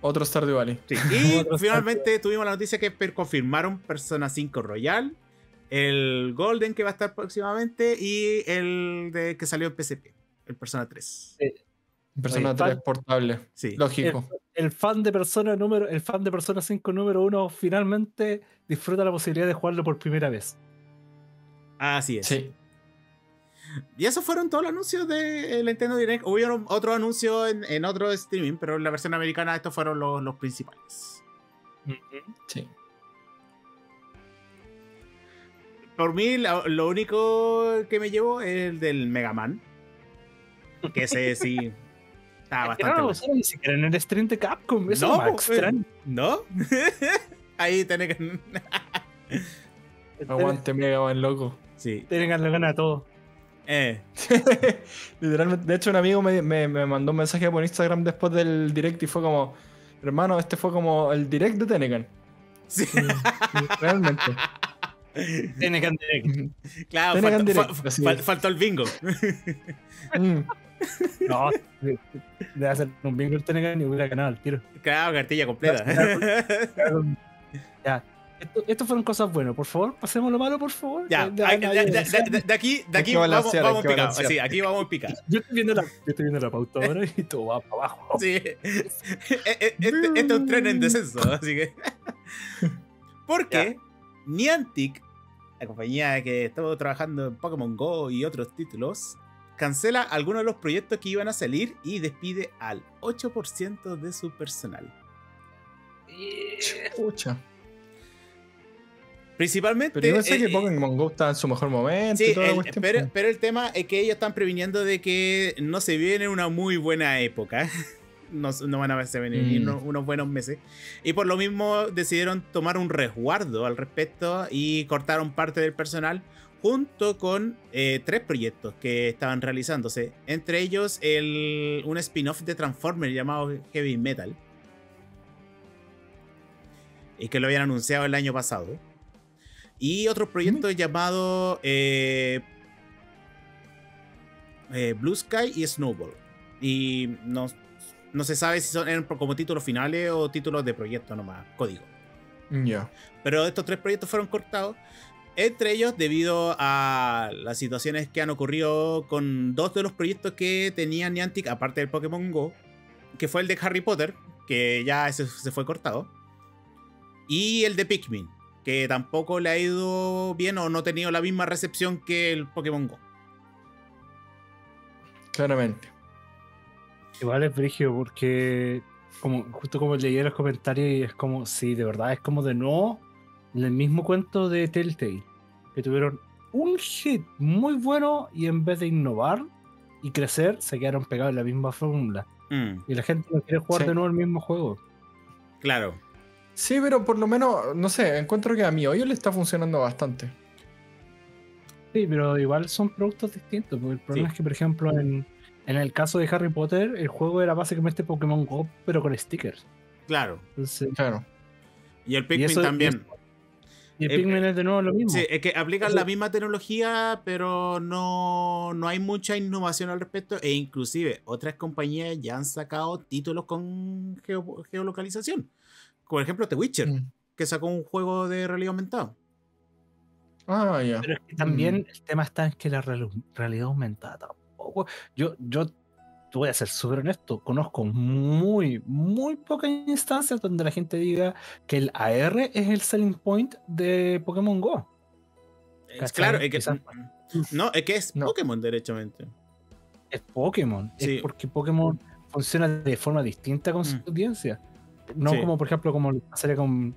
Otro Stardew Valley. Sí, Y finalmente tuvimos la noticia que confirmaron Persona 5 Royal, el Golden que va a estar próximamente y el de que salió en PSP, el Persona 3. Persona Oye, 3 fan- portable. Sí. Lógico. El fan de Persona número, el fan de Persona 5 número 1 finalmente disfruta la posibilidad de jugarlo por primera vez. Así es. Sí. Y esos fueron todos los anuncios de eh, Nintendo Direct. Hubo otro anuncio en, en otro streaming, pero en la versión americana estos fueron los, los principales. Sí. Por mí, lo, lo único que me llevó es el del Mega Man. Que ese sí. Está Es que bastante no ni siquiera en el stream de Capcom. Eso No, es pues, extraño. ¿No? Ahí tenés que. Aguante Mega Man loco. Sí. Tienen ganas a todo. Eh. Literalmente. De hecho, un amigo me, me- me mandó un mensaje por Instagram después del direct y fue como: Hermano, este fue como el direct de Tenecan. Sí. Realmente. Claro, Tenecan faltó, Direct, fa- así fa- es. faltó el bingo. Mm. No, de, hacer un bingo el Tenecan y hubiera ganado al tiro. Claro, cartilla completa. Ya. Esto, esto fueron cosas buenas. Por favor, pasemos lo malo, por favor. ya, De- de- hay- de- de, de- de- de- de aquí, de aquí vamos, vamos picados. Sí, aquí vamos picados. Yo estoy viendo la, yo estoy viendo la pauta ahora y todo va para abajo. Sí. Eh, eh, Este, este es un tren en descenso, así que. Porque Niantic, la compañía que estaba trabajando en Pokémon Go y otros títulos, cancela algunos de los proyectos que iban a salir y despide al 8% de su personal. Pucha. Principalmente. Pero yo pensé eh, que eh, Pokémon Go estaba en su mejor momento Sí, y toda la el- cuestión. pero, pero el tema es que ellos están previniendo de que no se viene una muy buena época. No, no van a verse venir Mm. unos, unos buenos meses. Y por lo mismo decidieron tomar un resguardo al respecto y cortaron parte del personal junto con eh, tres proyectos que estaban realizándose. Entre ellos el, un spin-off de Transformers llamado Heavy Metal. Y que lo habían anunciado el año pasado. Y otros proyectos llamados eh, eh, Blue Sky y Snowball. Y no, no se sabe si son eran como títulos finales o títulos de proyecto nomás, código. Ya. Pero estos tres proyectos fueron cortados. Entre ellos, debido a las situaciones que han ocurrido con dos de los proyectos que tenía Niantic, aparte del Pokémon Go, que fue el de Harry Potter, que ya ese se fue cortado, y el de Pikmin, que tampoco le ha ido bien o no ha tenido la misma recepción que el Pokémon Go. Claramente. Igual es brigio porque como justo como leí en los comentarios y es como, sí, de verdad, es como de nuevo el mismo cuento de Telltale, que tuvieron un hit muy bueno y en vez de innovar y crecer, se quedaron pegados en la misma fórmula. Mm, Y la gente no quiere jugar Sí. de nuevo el mismo juego. claro. Sí, pero por lo menos, no sé, encuentro que a mi hoyo le está funcionando bastante. Sí, pero igual son productos distintos. Porque el problema Sí. es que, por ejemplo, en, en el caso de Harry Potter, el juego era básicamente Pokémon Go, pero con stickers. Claro. Entonces, Claro. Y el y Pikmin eso- también. Y el Eh, Pikmin es de nuevo lo mismo. Sí, es que aplican la misma tecnología, pero no, no hay mucha innovación al respecto. E inclusive otras compañías ya han sacado títulos con geo- geolocalización. Por ejemplo, The Witcher, Mm. que sacó un juego de realidad aumentada. Ah, ya. Pero es que también Mm. el tema está en que la real- realidad aumentada tampoco. Yo, yo te voy a ser súper honesto, conozco muy, muy pocas instancias donde la gente diga que el AR es el selling point de Pokémon Go. Es claro, es que, Quizás- no, es que es No. Pokémon, derechamente. Es Pokémon. Sí. Es porque Pokémon funciona de forma distinta con su Mm. audiencia. No Sí. como, por ejemplo, como pasaría con.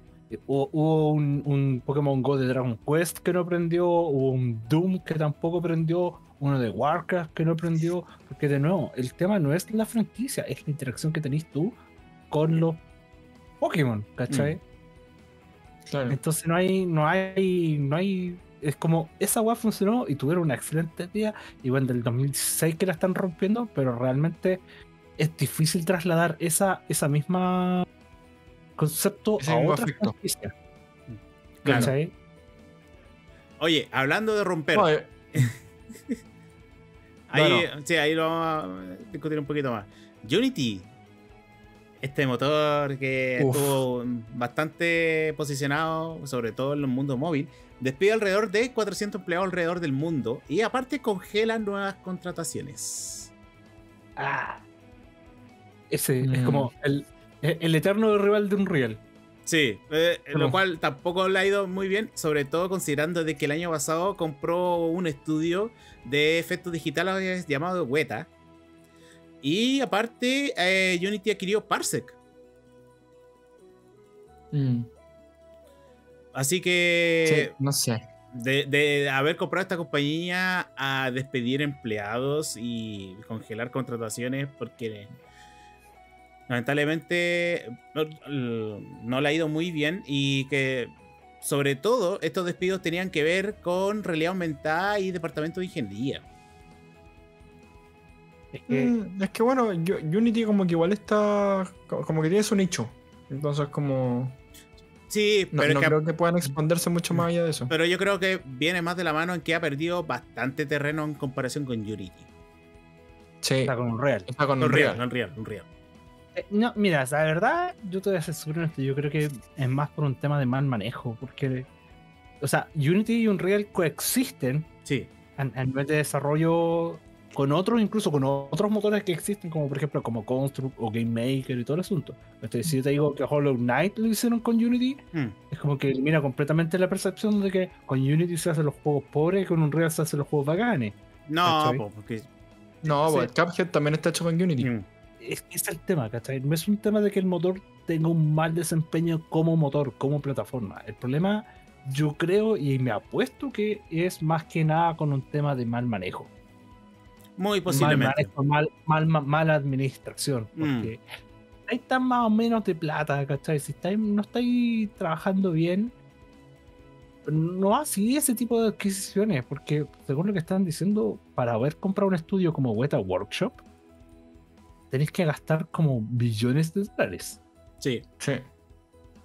Hubo, hubo un, un Pokémon Go de Dragon Quest que no prendió, hubo un Doom que tampoco prendió, uno de Warcraft que no prendió, porque de nuevo, el tema no es la franquicia, es la interacción que tenés tú con los Pokémon, ¿cachai? Claro. Entonces no hay, no hay, no hay. Es como esa weá funcionó y tuvieron una excelente día. Y bueno, del 2016 que la están rompiendo, pero realmente es difícil trasladar esa, esa misma concepto Ese a otra efecto. franquicia. Claro. Oye, hablando de romper, eh, ahí, sí, ahí lo vamos a discutir un poquito más. Unity, este motor que Uf. estuvo bastante posicionado, sobre todo en el mundo móvil, despide alrededor de 400 empleados alrededor del mundo y aparte congela nuevas contrataciones. Ah. Ese es Mm. como el, el eterno rival de Unreal. Sí, eh, lo cual tampoco le ha ido muy bien, sobre todo considerando de que el año pasado compró un estudio de efectos digitales llamado Weta. Y aparte, eh, Unity adquirió Parsec. mm, Así sí, que no sé. de, de haber comprado esta compañía a despedir empleados y congelar contrataciones porque lamentablemente no, no le ha ido muy bien y que sobre todo estos despidos tenían que ver con realidad aumentada y departamento de ingeniería. Es que Mm, es que bueno, Unity como que igual está. co- Como que tiene su nicho. Entonces como. Sí, No, pero, no que- creo que puedan expandirse mucho más allá de eso. pero yo creo que viene más de la mano en que ha perdido bastante terreno en comparación con Unity. Sí, está con Unreal. está con Unreal, Unreal. Unreal, Unreal. Eh, No, mira, la verdad, yo te voy a ser súper honesto. Yo creo que es más por un tema de mal manejo. Porque, o sea, Unity y Unreal coexisten Sí, a, a nivel de desarrollo con otros, incluso con otros motores que existen, como por ejemplo como Construct o Game Maker y todo el asunto. Entonces, si yo te digo que Hollow Knight lo hicieron con Unity, Mm. es como que elimina completamente la percepción de que con Unity se hacen los juegos pobres y con Unreal se hacen los juegos bacanes. no, po, porque No, Sí. pues Cuphead también está hecho con Unity. Mm. Es es el tema, ¿cachai? No es un tema de que el motor tenga un mal desempeño como motor, como plataforma. El problema, yo creo y me apuesto que es más que nada con un tema de mal manejo. muy Mal posiblemente. manejo, mal, mal, ma- mala administración. Mm. Porque ahí están más o menos de plata, ¿cachai? Si estáis, no estáis trabajando bien, no así ese tipo de adquisiciones, porque según lo que están diciendo, para haber comprado un estudio como Weta Workshop, tenéis que gastar como billones de dólares, Sí. Sí.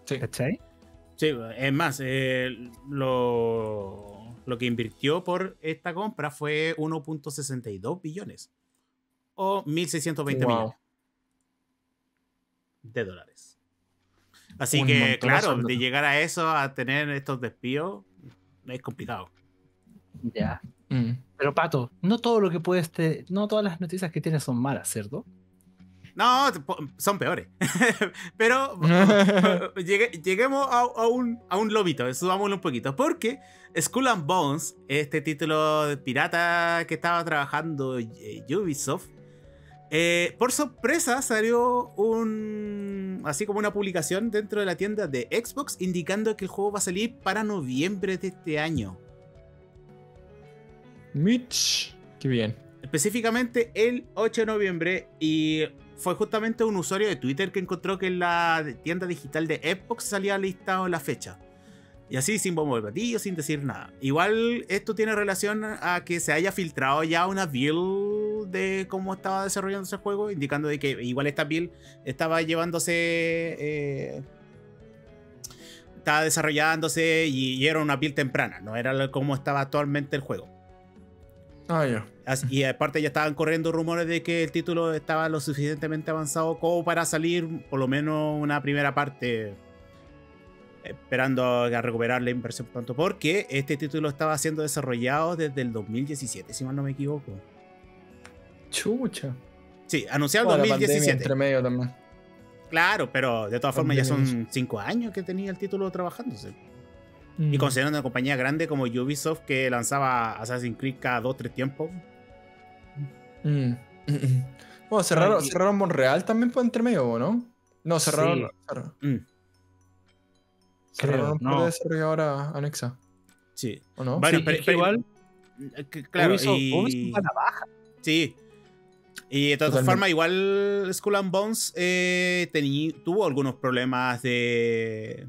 Sí. ¿cachai? Sí, es más, eh, lo, lo que invirtió por esta compra fue 1.62 billones o 1.620 Wow. millones de dólares. Así Un que, claro, de llegar a eso, a tener estos despidos, es complicado. Ya. Mm. Pero Pato, no todo lo que puedes, te- no todas las noticias que tienes son malas, ¿cierto? No, son peores. Pero llegue- lleguemos a, a un, a un lobito, subámoslo un poquito. Porque Skull and Bones, este título de pirata que estaba trabajando eh, Ubisoft, eh, por sorpresa salió un. así como una publicación dentro de la tienda de Xbox indicando que el juego va a salir para noviembre de este año. Mitch. Qué bien. específicamente el 8 de noviembre y fue justamente un usuario de Twitter que encontró que en la tienda digital de Xbox salía listado la fecha. Y así sin bombo de platillo, sin decir nada. Igual esto tiene relación a que se haya filtrado ya una build de cómo estaba desarrollando ese juego, indicando de que igual esta build estaba llevándose... eh, estaba desarrollándose y, y era una build temprana, no era como estaba actualmente el juego. Ah, ya. Y aparte ya estaban corriendo rumores de que el título estaba lo suficientemente avanzado como para salir por lo menos una primera parte. Esperando a recuperar la inversión pronto. Porque este título estaba siendo desarrollado desde el 2017, si mal no me equivoco. Chucha. Sí, anunciado Oh, pandemia 2017. entre medio también. Claro, pero de todas formas ya son cinco años que tenía el título trabajándose. Y Mm. considerando una compañía grande como Ubisoft que lanzaba Assassin's Creed cada 2-3 tiempos. Mm. Bueno, cerraron, Ay, y- cerraron Monreal también por entre medio, ¿o ¿no? No, cerraron. Sí. cerraron- Mm, cerraron Creo, un par no. de desarrolladoras anexas, sí. ¿o no? Bueno, Sí, pero- igual Eh, Claro, Ubisoft- y... Ubisoft la baja. Sí. Y de todas formas, igual Skull and Bones eh, tení- tuvo algunos problemas de,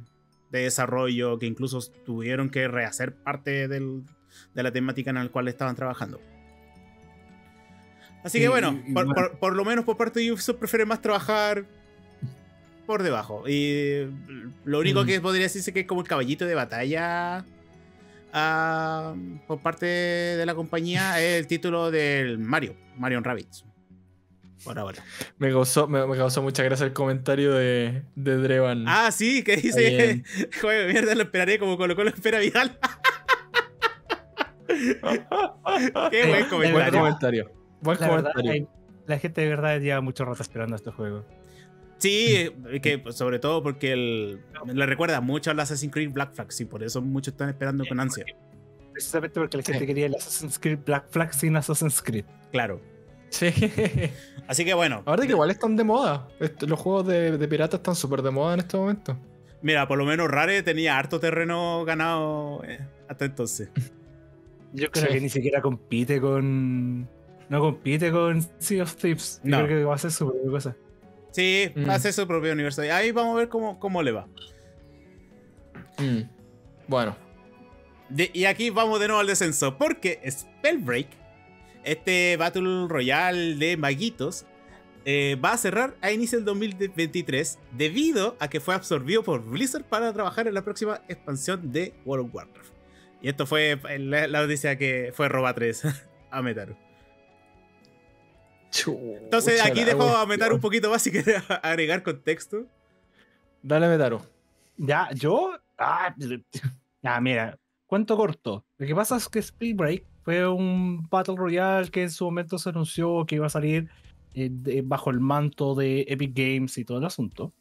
de desarrollo que incluso tuvieron que rehacer parte del- de la temática en la cual estaban trabajando. Así que Y- bueno, y- por, bueno. por- por lo menos por parte de Ubisoft prefiere más trabajar por debajo. Y lo único Mm. que podría decirse que es como el caballito de batalla ah, por parte de la compañía es el título del Mario, Mario Rabbids. Por ahora. Me causó, me, me causó mucha gracia el comentario de, de Drevan. Ah, sí, que dice, de mierda, lo esperaré como Colo Colo espera a Vidal. Qué buen Buen comentario. comentario. Buen La, comentario. la gente de verdad lleva mucho rato esperando este juego. Sí, que sobre todo porque el- le recuerda mucho al Assassin's Creed Black Flag, sí, por eso muchos están esperando con ansia. Precisamente porque la gente Sí. quería el Assassin's Creed Black Flag sin Assassin's Creed. Claro. Sí. Así que bueno, Ahora que igual están de moda. Los juegos de, de pirata están súper de moda en este momento. mira, por lo menos Rare tenía harto terreno ganado eh, hasta entonces. Yo creo Sí. que ni siquiera compite con. No compite con Sea of Thieves. Yo No. creo que va a ser su propia cosa. Sí, Mm. hace su propio universo. Y ahí vamos a ver cómo, cómo le va. Mm. Bueno. De- y aquí vamos de nuevo al descenso, porque Spellbreak, este Battle Royale de maguitos, eh, va a cerrar a inicio del 2023 debido a que fue absorbido por Blizzard para trabajar en la próxima expansión de World of Warcraft. Y esto fue la, la noticia que fue Roba 3 a Metaru. Entonces aquí dejo a Metaru un poquito más si quiere agregar contexto. Dale, Metaru. Ya, yo. Ah, ya, mira. Cuento corto. Lo que pasa es que Spring Break fue un Battle Royale que en su momento se anunció que iba a salir eh, de- bajo el manto de Epic Games y todo el asunto.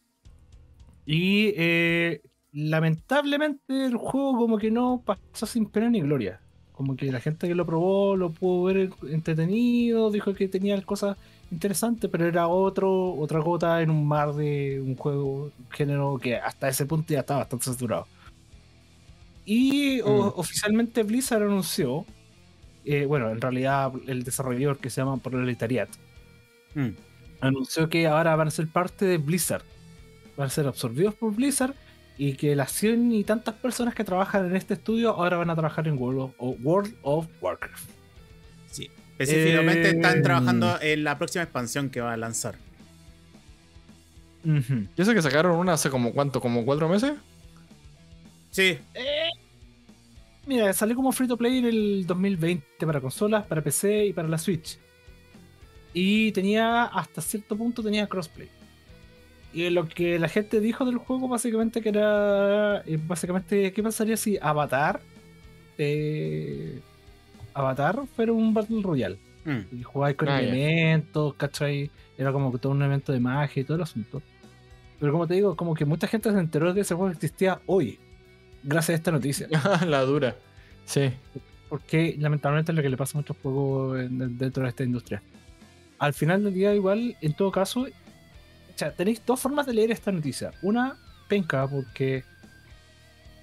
Y eh, lamentablemente el juego como que no pasó sin pena ni gloria. Como que la gente que lo probó lo pudo ver entretenido, dijo que tenía cosas interesantes, pero era otro, otra gota en un mar de un juego, un género que hasta ese punto ya estaba bastante saturado. Y o- Mm. oficialmente Blizzard anunció, eh, bueno, en realidad el desarrollador que se llama Proletariat, Mm. anunció que ahora van a ser parte de Blizzard. Van a ser absorbidos por Blizzard y que las 100 y tantas personas que trabajan en este estudio ahora van a trabajar en World of, o World of Warcraft. Sí. Específicamente Eh, están trabajando en la próxima expansión que va a lanzar. Ujú. ¿Y eso que sacaron una hace como cuánto? ¿Como cuatro meses? Sí, Eh, mira, salió como free to play en el 2020 para consolas, para PC y para la Switch. Y tenía, hasta cierto punto, tenía crossplay. Y lo que la gente dijo del juego, básicamente, que era. eh, Básicamente, ¿qué pasaría si Avatar. eh, Avatar fuera un Battle Royale? Mm. Y jugáis con Ah, elementos, ¿cachai? Era como que todo un evento de magia y todo el asunto. Pero como te digo, como que mucha gente se enteró de que ese juego existía hoy. Gracias a esta noticia. la dura. Sí. Porque lamentablemente es lo que le pasa a muchos juegos en- dentro de esta industria. Al final del día, igual, en todo caso, o sea, tenéis dos formas de leer esta noticia. Una, penca, porque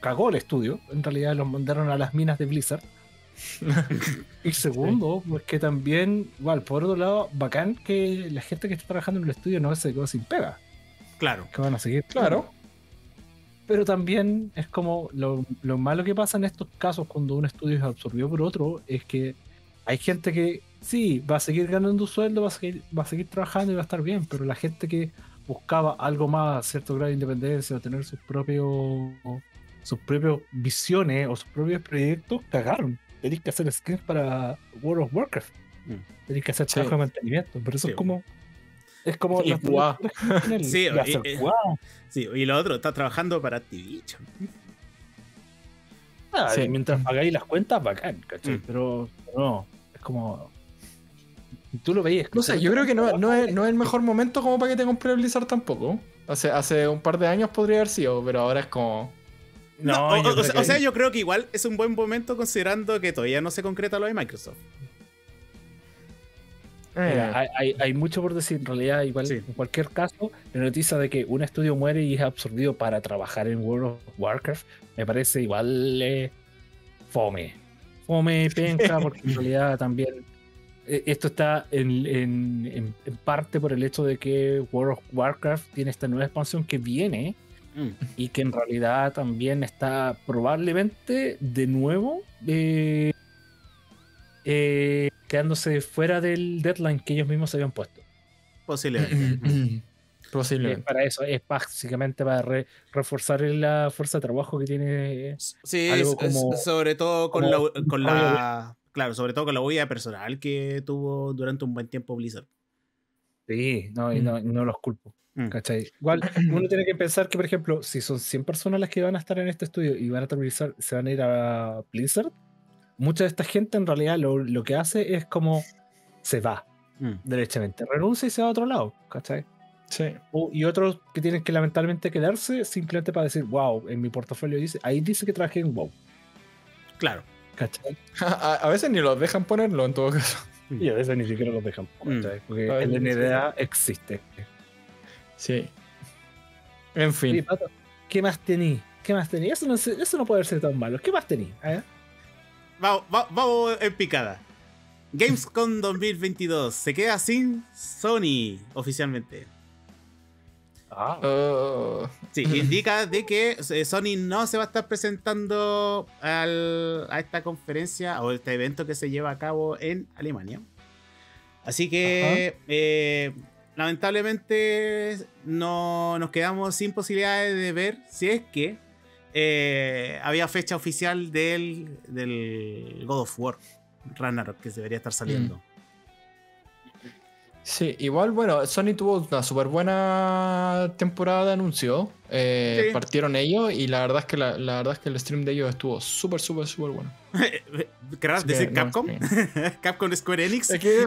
cagó el estudio. En realidad los mandaron a las minas de Blizzard. Y segundo, pues que también, igual, por otro lado, bacán que la gente que está trabajando en el estudio no se quedó sin pega. claro. Que van a seguir. Claro. Pero también es como lo, lo malo que pasa en estos casos cuando un estudio es absorbido por otro, es que hay gente que sí, va a seguir ganando un sueldo, va a seguir, va a seguir trabajando y va a estar bien, pero la gente que buscaba algo más, cierto grado de independencia o tener sus propios sus propias visiones o sus propios proyectos, cagaron. Tenéis que hacer skins para World of Warcraft. Mm. Tenéis que hacer Sí. trabajo de mantenimiento. Pero eso Sí. es como. Es como. Y Sí, hacer. Sí, y lo otro, está trabajando para Activision. Ah, Sí. Mientras pagáis las cuentas, bacán, ¿cachai? Mm. Pero no, es como. Tú lo veías. No sé, yo creo que no, no, es, no es el mejor momento como para que te compre Blizzard tampoco. Hace, hace un par de años podría haber sido, pero ahora es como. No, No, o, sea- que o sea, ahí- yo creo que igual es un buen momento considerando que todavía no se concreta lo de Microsoft. Eh, hay, hay, hay mucho por decir. En realidad, igual, Sí. en cualquier caso, la noticia de que un estudio muere y es absorbido para trabajar en World of Warcraft me parece igual eh, fome. Fome, penca, porque en realidad también eh, esto está en, en- en- en parte por el hecho de que World of Warcraft tiene esta nueva expansión que viene Mm. y que en realidad también está probablemente de nuevo eh, eh, quedándose fuera del deadline que ellos mismos se habían puesto. Posiblemente. Es Posiblemente. para eso, es básicamente para re- reforzar la fuerza de trabajo que tiene. Sí, Algo como- sobre todo con, como- la, con la. Claro, sobre todo con la huella personal que tuvo durante un buen tiempo Blizzard. Sí, no, y no, y no los culpo. Mm. ¿cachai? Igual uno tiene que pensar que, por ejemplo, si son 100 personas las que van a estar en este estudio y van a terminar, se van a ir a Blizzard, mucha de esta gente en realidad lo, lo que hace es como se va Mm. derechamente, renuncia y se va a otro lado, ¿cachai? Sí. O- y otros que tienen que lamentablemente quedarse simplemente para decir, wow, en mi portafolio dice, ahí dice que trabajé en WoW, Claro. ¿cachai? A, a veces ni los dejan ponerlo en todo caso. Y a veces ni siquiera los dejan, Mm. ¿cachai? Porque A el sí. NDA existe. Sí. En fin. ¿Qué más tení? ¿Qué más tení? Eso no, eso no puede ser tan malo. ¿Qué más tení? ¿Eh? Vamos, va- vamos en picada. Gamescom 2022 se queda sin Sony oficialmente. Ah, Uh, Sí, indica de que eh, Sony no se va a estar presentando al- a esta conferencia o este evento que se lleva a cabo en Alemania. Así que, eh, lamentablemente, no nos quedamos sin posibilidades de ver si es que eh, había fecha oficial del, del God of War Ragnarok que debería estar saliendo. sí, igual, bueno, Sony tuvo una súper buena temporada de anuncio. Eh, Sí. Partieron ellos y la verdad es que la, la verdad es que el stream de ellos estuvo súper, súper, súper bueno. ¿Querrás que, decir no, Capcom? Capcom Square Enix. Es que,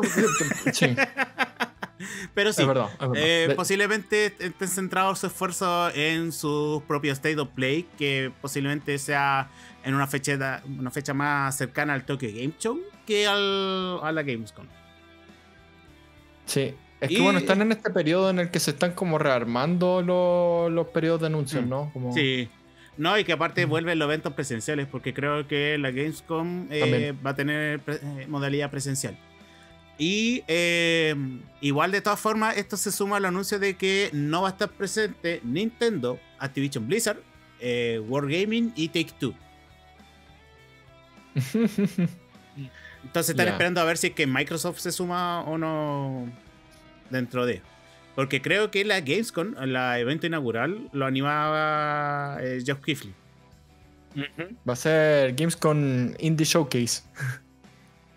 sí, Pero sí, es verdad. es verdad. Eh, posiblemente estén centrados su esfuerzo en su propio State of Play, que posiblemente sea en una fecha, una fecha más cercana al Tokyo Game Show que al, a la Gamescom. Sí. Es que Y- bueno, están en este periodo en el que se están como rearmando los, los periodos de anuncios, Mm. ¿no? Como... Sí. No, y que aparte Mm. vuelven los eventos presenciales, porque creo que la Gamescom eh, va a tener pre- eh, modalidad presencial. Y eh, igual de todas formas, esto se suma al anuncio de que no va a estar presente Nintendo, Activision Blizzard, eh, Wargaming y Take Two. Entonces están esperando a ver si es que Microsoft se suma o no dentro de. Porque creo que la Gamescom, la evento inaugural, lo animaba eh, Geoff Keighley. Va a ser Gamescom Indie Showcase.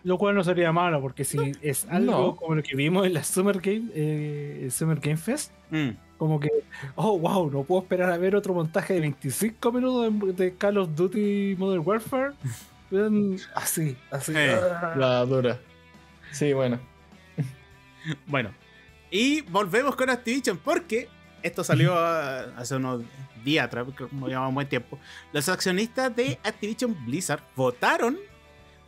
Lo cual no sería malo, porque si es algo No. como lo que vimos en la Summer Game, eh, Summer Game Fest, Mm. como que, oh wow, no puedo esperar a ver otro montaje de 25 minutos de, de Call of Duty Modern Warfare. Así, así. Eh, ah. La dura. Sí, bueno. Bueno, y volvemos con Activision porque esto salió hace unos días atrás, como llevaba un buen tiempo. Los accionistas de Activision Blizzard votaron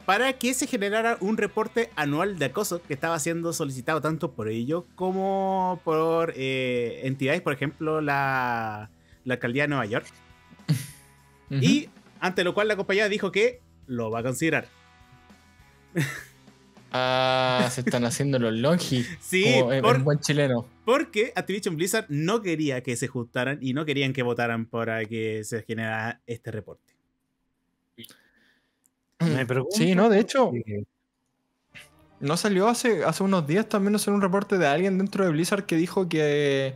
para que se generara un reporte anual de acoso que estaba siendo solicitado tanto por ellos como por eh, entidades, por ejemplo, la, la alcaldía de Nueva York. Y ante lo cual la compañía dijo que lo va a considerar. Ah, se están haciendo los longi. Sí, como en, por- en buen chileno. Porque Activision Blizzard no quería que se juntaran y no querían que votaran para que se generara este reporte. Me pregunto Sí, no, de hecho, no salió hace, hace unos días también hacer un reporte de alguien dentro de Blizzard que dijo que,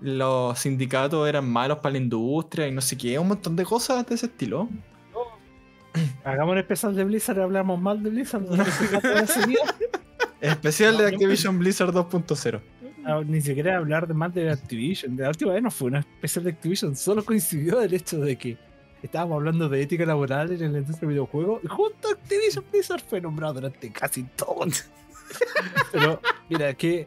los sindicatos eran malos para la industria y no sé qué, un montón de cosas de ese estilo. Hagamos un especial de Blizzard y hablamos mal de Blizzard. no. Especial No, de Activision Blizzard 2.0. Ah, Ni siquiera hablar de más de Activision. De la última vez no fue una especial de Activision, solo coincidió el hecho de que estábamos hablando de ética laboral en la industria de videojuegos y justo Activision Blizzard fue nombrado durante casi todo. Pero mira, que.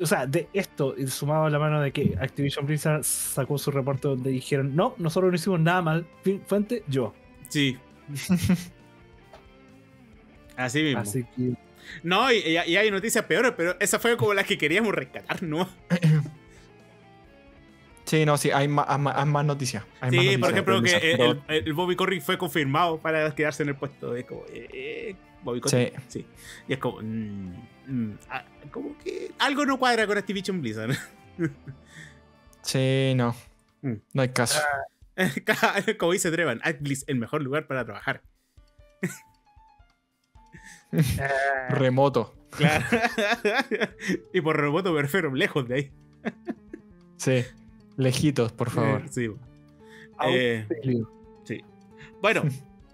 O sea, de esto, sumado a la mano de que Activision Blizzard sacó su reporte donde dijeron: No, nosotros no hicimos nada mal. Fuente, yo. Sí. Así mismo. Así que. No, y hay noticias peores, pero esa fue como la que queríamos rescatar, ¿no? Sí, no, sí, hay más, hay más- hay más noticias. hay más Sí, noticias por ejemplo, que el, pero- el- el Bobby Corry fue confirmado para quedarse en el puesto. Es como, eh, eh, Bobby Corry. Sí. Y es como, mm, mm, ah, como que algo no cuadra con Activision Blizzard. Sí, no. Mm. No hay caso. como dice Trevan, Atlas el mejor lugar para trabajar. Remoto. Claro. y por remoto me refiero lejos de ahí. Sí. Lejitos, por favor. Eh, sí. Eh. Bueno,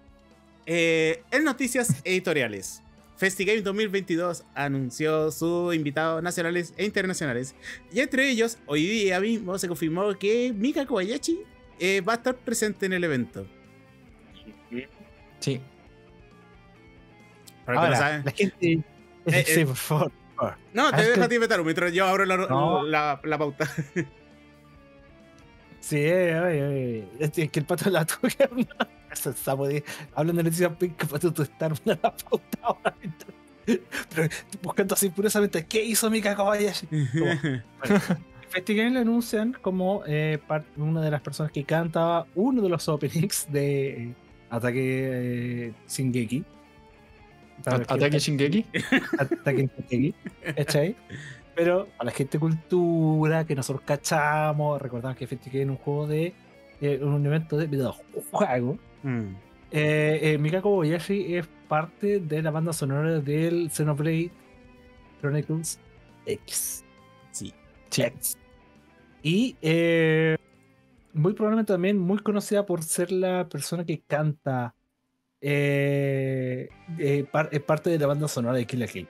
eh, en noticias editoriales, FestiGame 2022 anunció sus invitados nacionales e internacionales. Y entre ellos, hoy día mismo se confirmó que Mika Kobayashi eh, va a estar presente en el evento. Sí. Para que Ahora, no saben- la gente. Eh, sí, eh. por favor. por favor. No, te Ah, dejo a ti inventar mientras yo abro la, No. la, la pauta. Sí, oye, oye. Es que el pato la tuya. Ese sapo de. Hablan de noticias pink, pato, tú estar una la ahora. Pero buscando así puramente, ¿qué hizo Mika Kobayashi? Festigame le anuncian como eh, una de las personas que cantaba uno de los openings de eh, Ataque eh, Shingeki. Ataque Shingeki. Ataque Shingeki, ¿cachai? Pero a la gente de cultura que nosotros cachamos, recordamos que Festigame es un juego de. eh, un evento de videojuego. Mm. Eh, eh, Mika Kobayashi es parte de la banda sonora del Xenoblade Chronicles X. Sí. X. Y eh, muy probablemente también muy conocida por ser la persona que canta eh, eh, par- es parte de la banda sonora de Kill la Kill.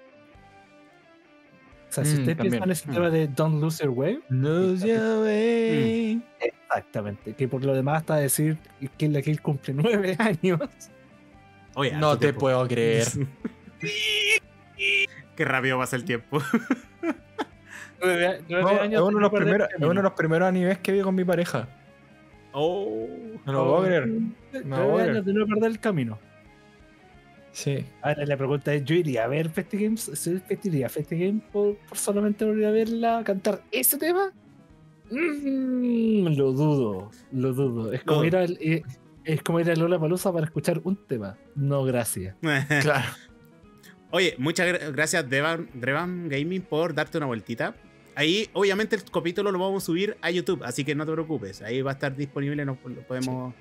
Si Mm, ustedes también. piensan en ese Mm. tema de Don't Lose Your Way, Lose your way. exactamente, que por lo demás hasta decir que la Kill cumple nueve años. Oye, No te tiempo. puedo creer. Qué rápido pasa el tiempo. Nueve, nueve No, es, años uno de los primeros, es uno de camino. los primeros animes que vi con mi pareja. Oh. No lo puedo creer. Nueve No años creer. de no perder el camino. Sí. Ahora la pregunta es, ¿yo iría a ver Festigames? ¿Sí, ¿Iría a Festigame por, por solamente volver a verla cantar ese tema? Mm, lo dudo, lo dudo. Es como No. ir al... eh, Es como ir a Lola Palusa para escuchar un tema. No, gracias. Claro. Oye, muchas gra- gracias Devan, Drevan Gaming por darte una vueltita. Ahí, obviamente, el capítulo lo vamos a subir a YouTube, así que no te preocupes. Ahí va a estar disponible, nos podemos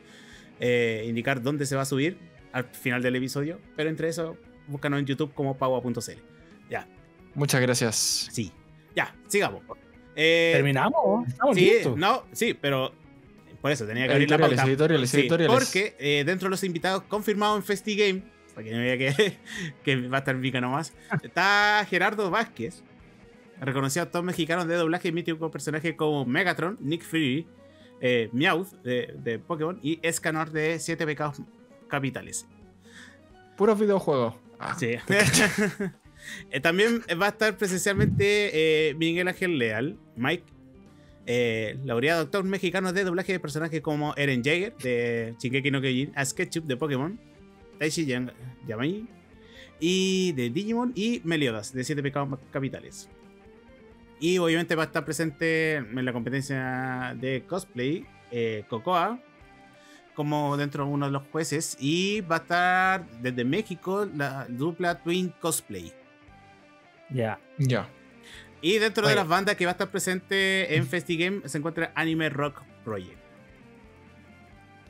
eh, indicar dónde se va a subir al final del episodio. Pero entre eso, búscanos en YouTube como paua.cl. Ya, Muchas gracias. sí. Ya, sigamos. Eh, ¿Terminamos? Estamos Sí, listos. no, sí, pero por eso tenía que abrir la pauta. editoriales, Sí, editoriales. Porque eh, dentro de los invitados confirmados en FestiGame, para que no vea que, que va a estar Vika nomás, está Gerardo Vázquez, reconocido actor mexicano de doblaje y mítico personaje como Megatron, Nick Fury, eh, Meowth de, de Pokémon y Escanor de Siete Pecados Capitales. Puros videojuegos. Ah, Sí. Eh, También va a estar presencialmente eh, Miguel Ángel Leal, Mike, eh, laureado actor mexicano de doblaje de personajes como Eren Jaeger de Shingeki no Kyojin, Ash Ketchum de Pokémon, Taishi Yamai y de Digimon y Meliodas de Siete Pecados Capitales. Y obviamente va a estar presente en la competencia de cosplay eh, Cocoa como dentro de uno de los jueces y va a estar desde México la dupla Twin Cosplay. Ya. Ya. Y dentro de las bandas que va a estar presente en FestiGame se encuentra Anime Rock Project.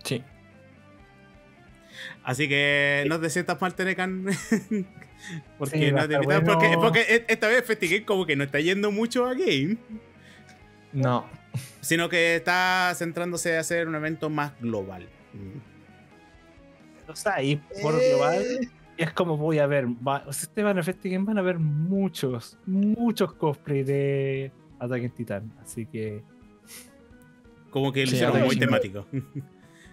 Sí. Así que no te sientas mal, Tenecan. porque Sí, no te porque e- esta vez FestiGame como que no está yendo mucho a game. No. Sino que está centrándose a hacer un evento más global. O sea, y por Eh. global es como voy a ver. Va, o sea, este Banner Festival van a ver muchos, muchos cosplays de Attack on Titan. Así que Como que lo hicieron muy temático.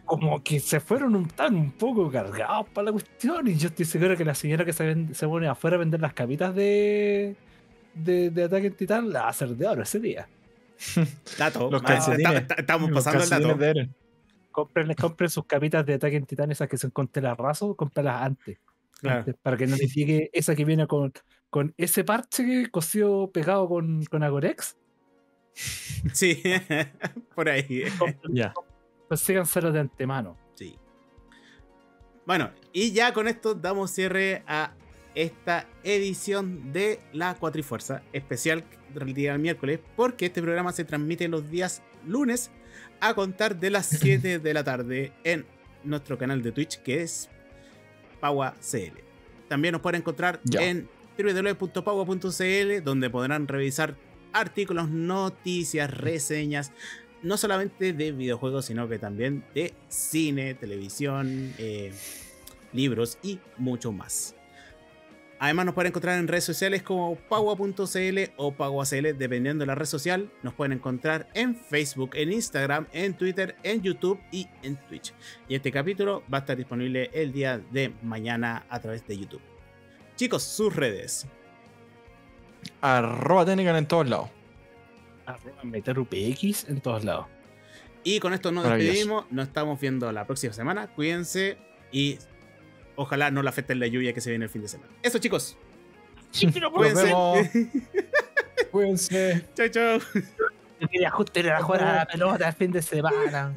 como que se fueron un, tan un poco cargados para la cuestión. Y yo estoy seguro que la señora que se, ven- se pone afuera a vender las capitas de, de, de Attack on Titan la va a hacer de oro ese día. Dato. Los calcetines. Estamos Los pasando el dato. de. Compren, compren sus capitas de Attack on Titan, esas que son con telarrazo, cómpralas antes. Claro. antes, para que no les llegue esa que viene con, con ese parche cosido pegado con, con Agorex. Sí, por ahí. Ya. De antemano. Sí. Bueno, y ya con esto damos cierre a esta edición de la Cuatrifuerza especial del día miércoles, porque este programa se transmite los días lunes a contar de las 7 de la tarde en nuestro canal de Twitch que es Paua CL. También nos pueden encontrar Ya. en www.paua.cl donde podrán revisar artículos, noticias, reseñas, no solamente de videojuegos, sino que también de cine, televisión, eh, libros y mucho más. Además nos pueden encontrar en redes sociales como paua.cl o paguacl, dependiendo de la red social. Nos pueden encontrar en Facebook, en Instagram, en Twitter, en YouTube y en Twitch. Y este capítulo va a estar disponible el día de mañana a través de YouTube. Chicos, sus redes. Arroba técnica en todos lados. Arroba MeterUPX en todos lados. Y con esto nos despedimos. Nos estamos viendo la próxima semana. Cuídense y ojalá no la afecten la lluvia que se viene el fin de semana. Eso, chicos. Nos Cuídense. vemos. Cuídense. chau, chau. Yo quería justo ir a jugar a la pelota el fin de semana.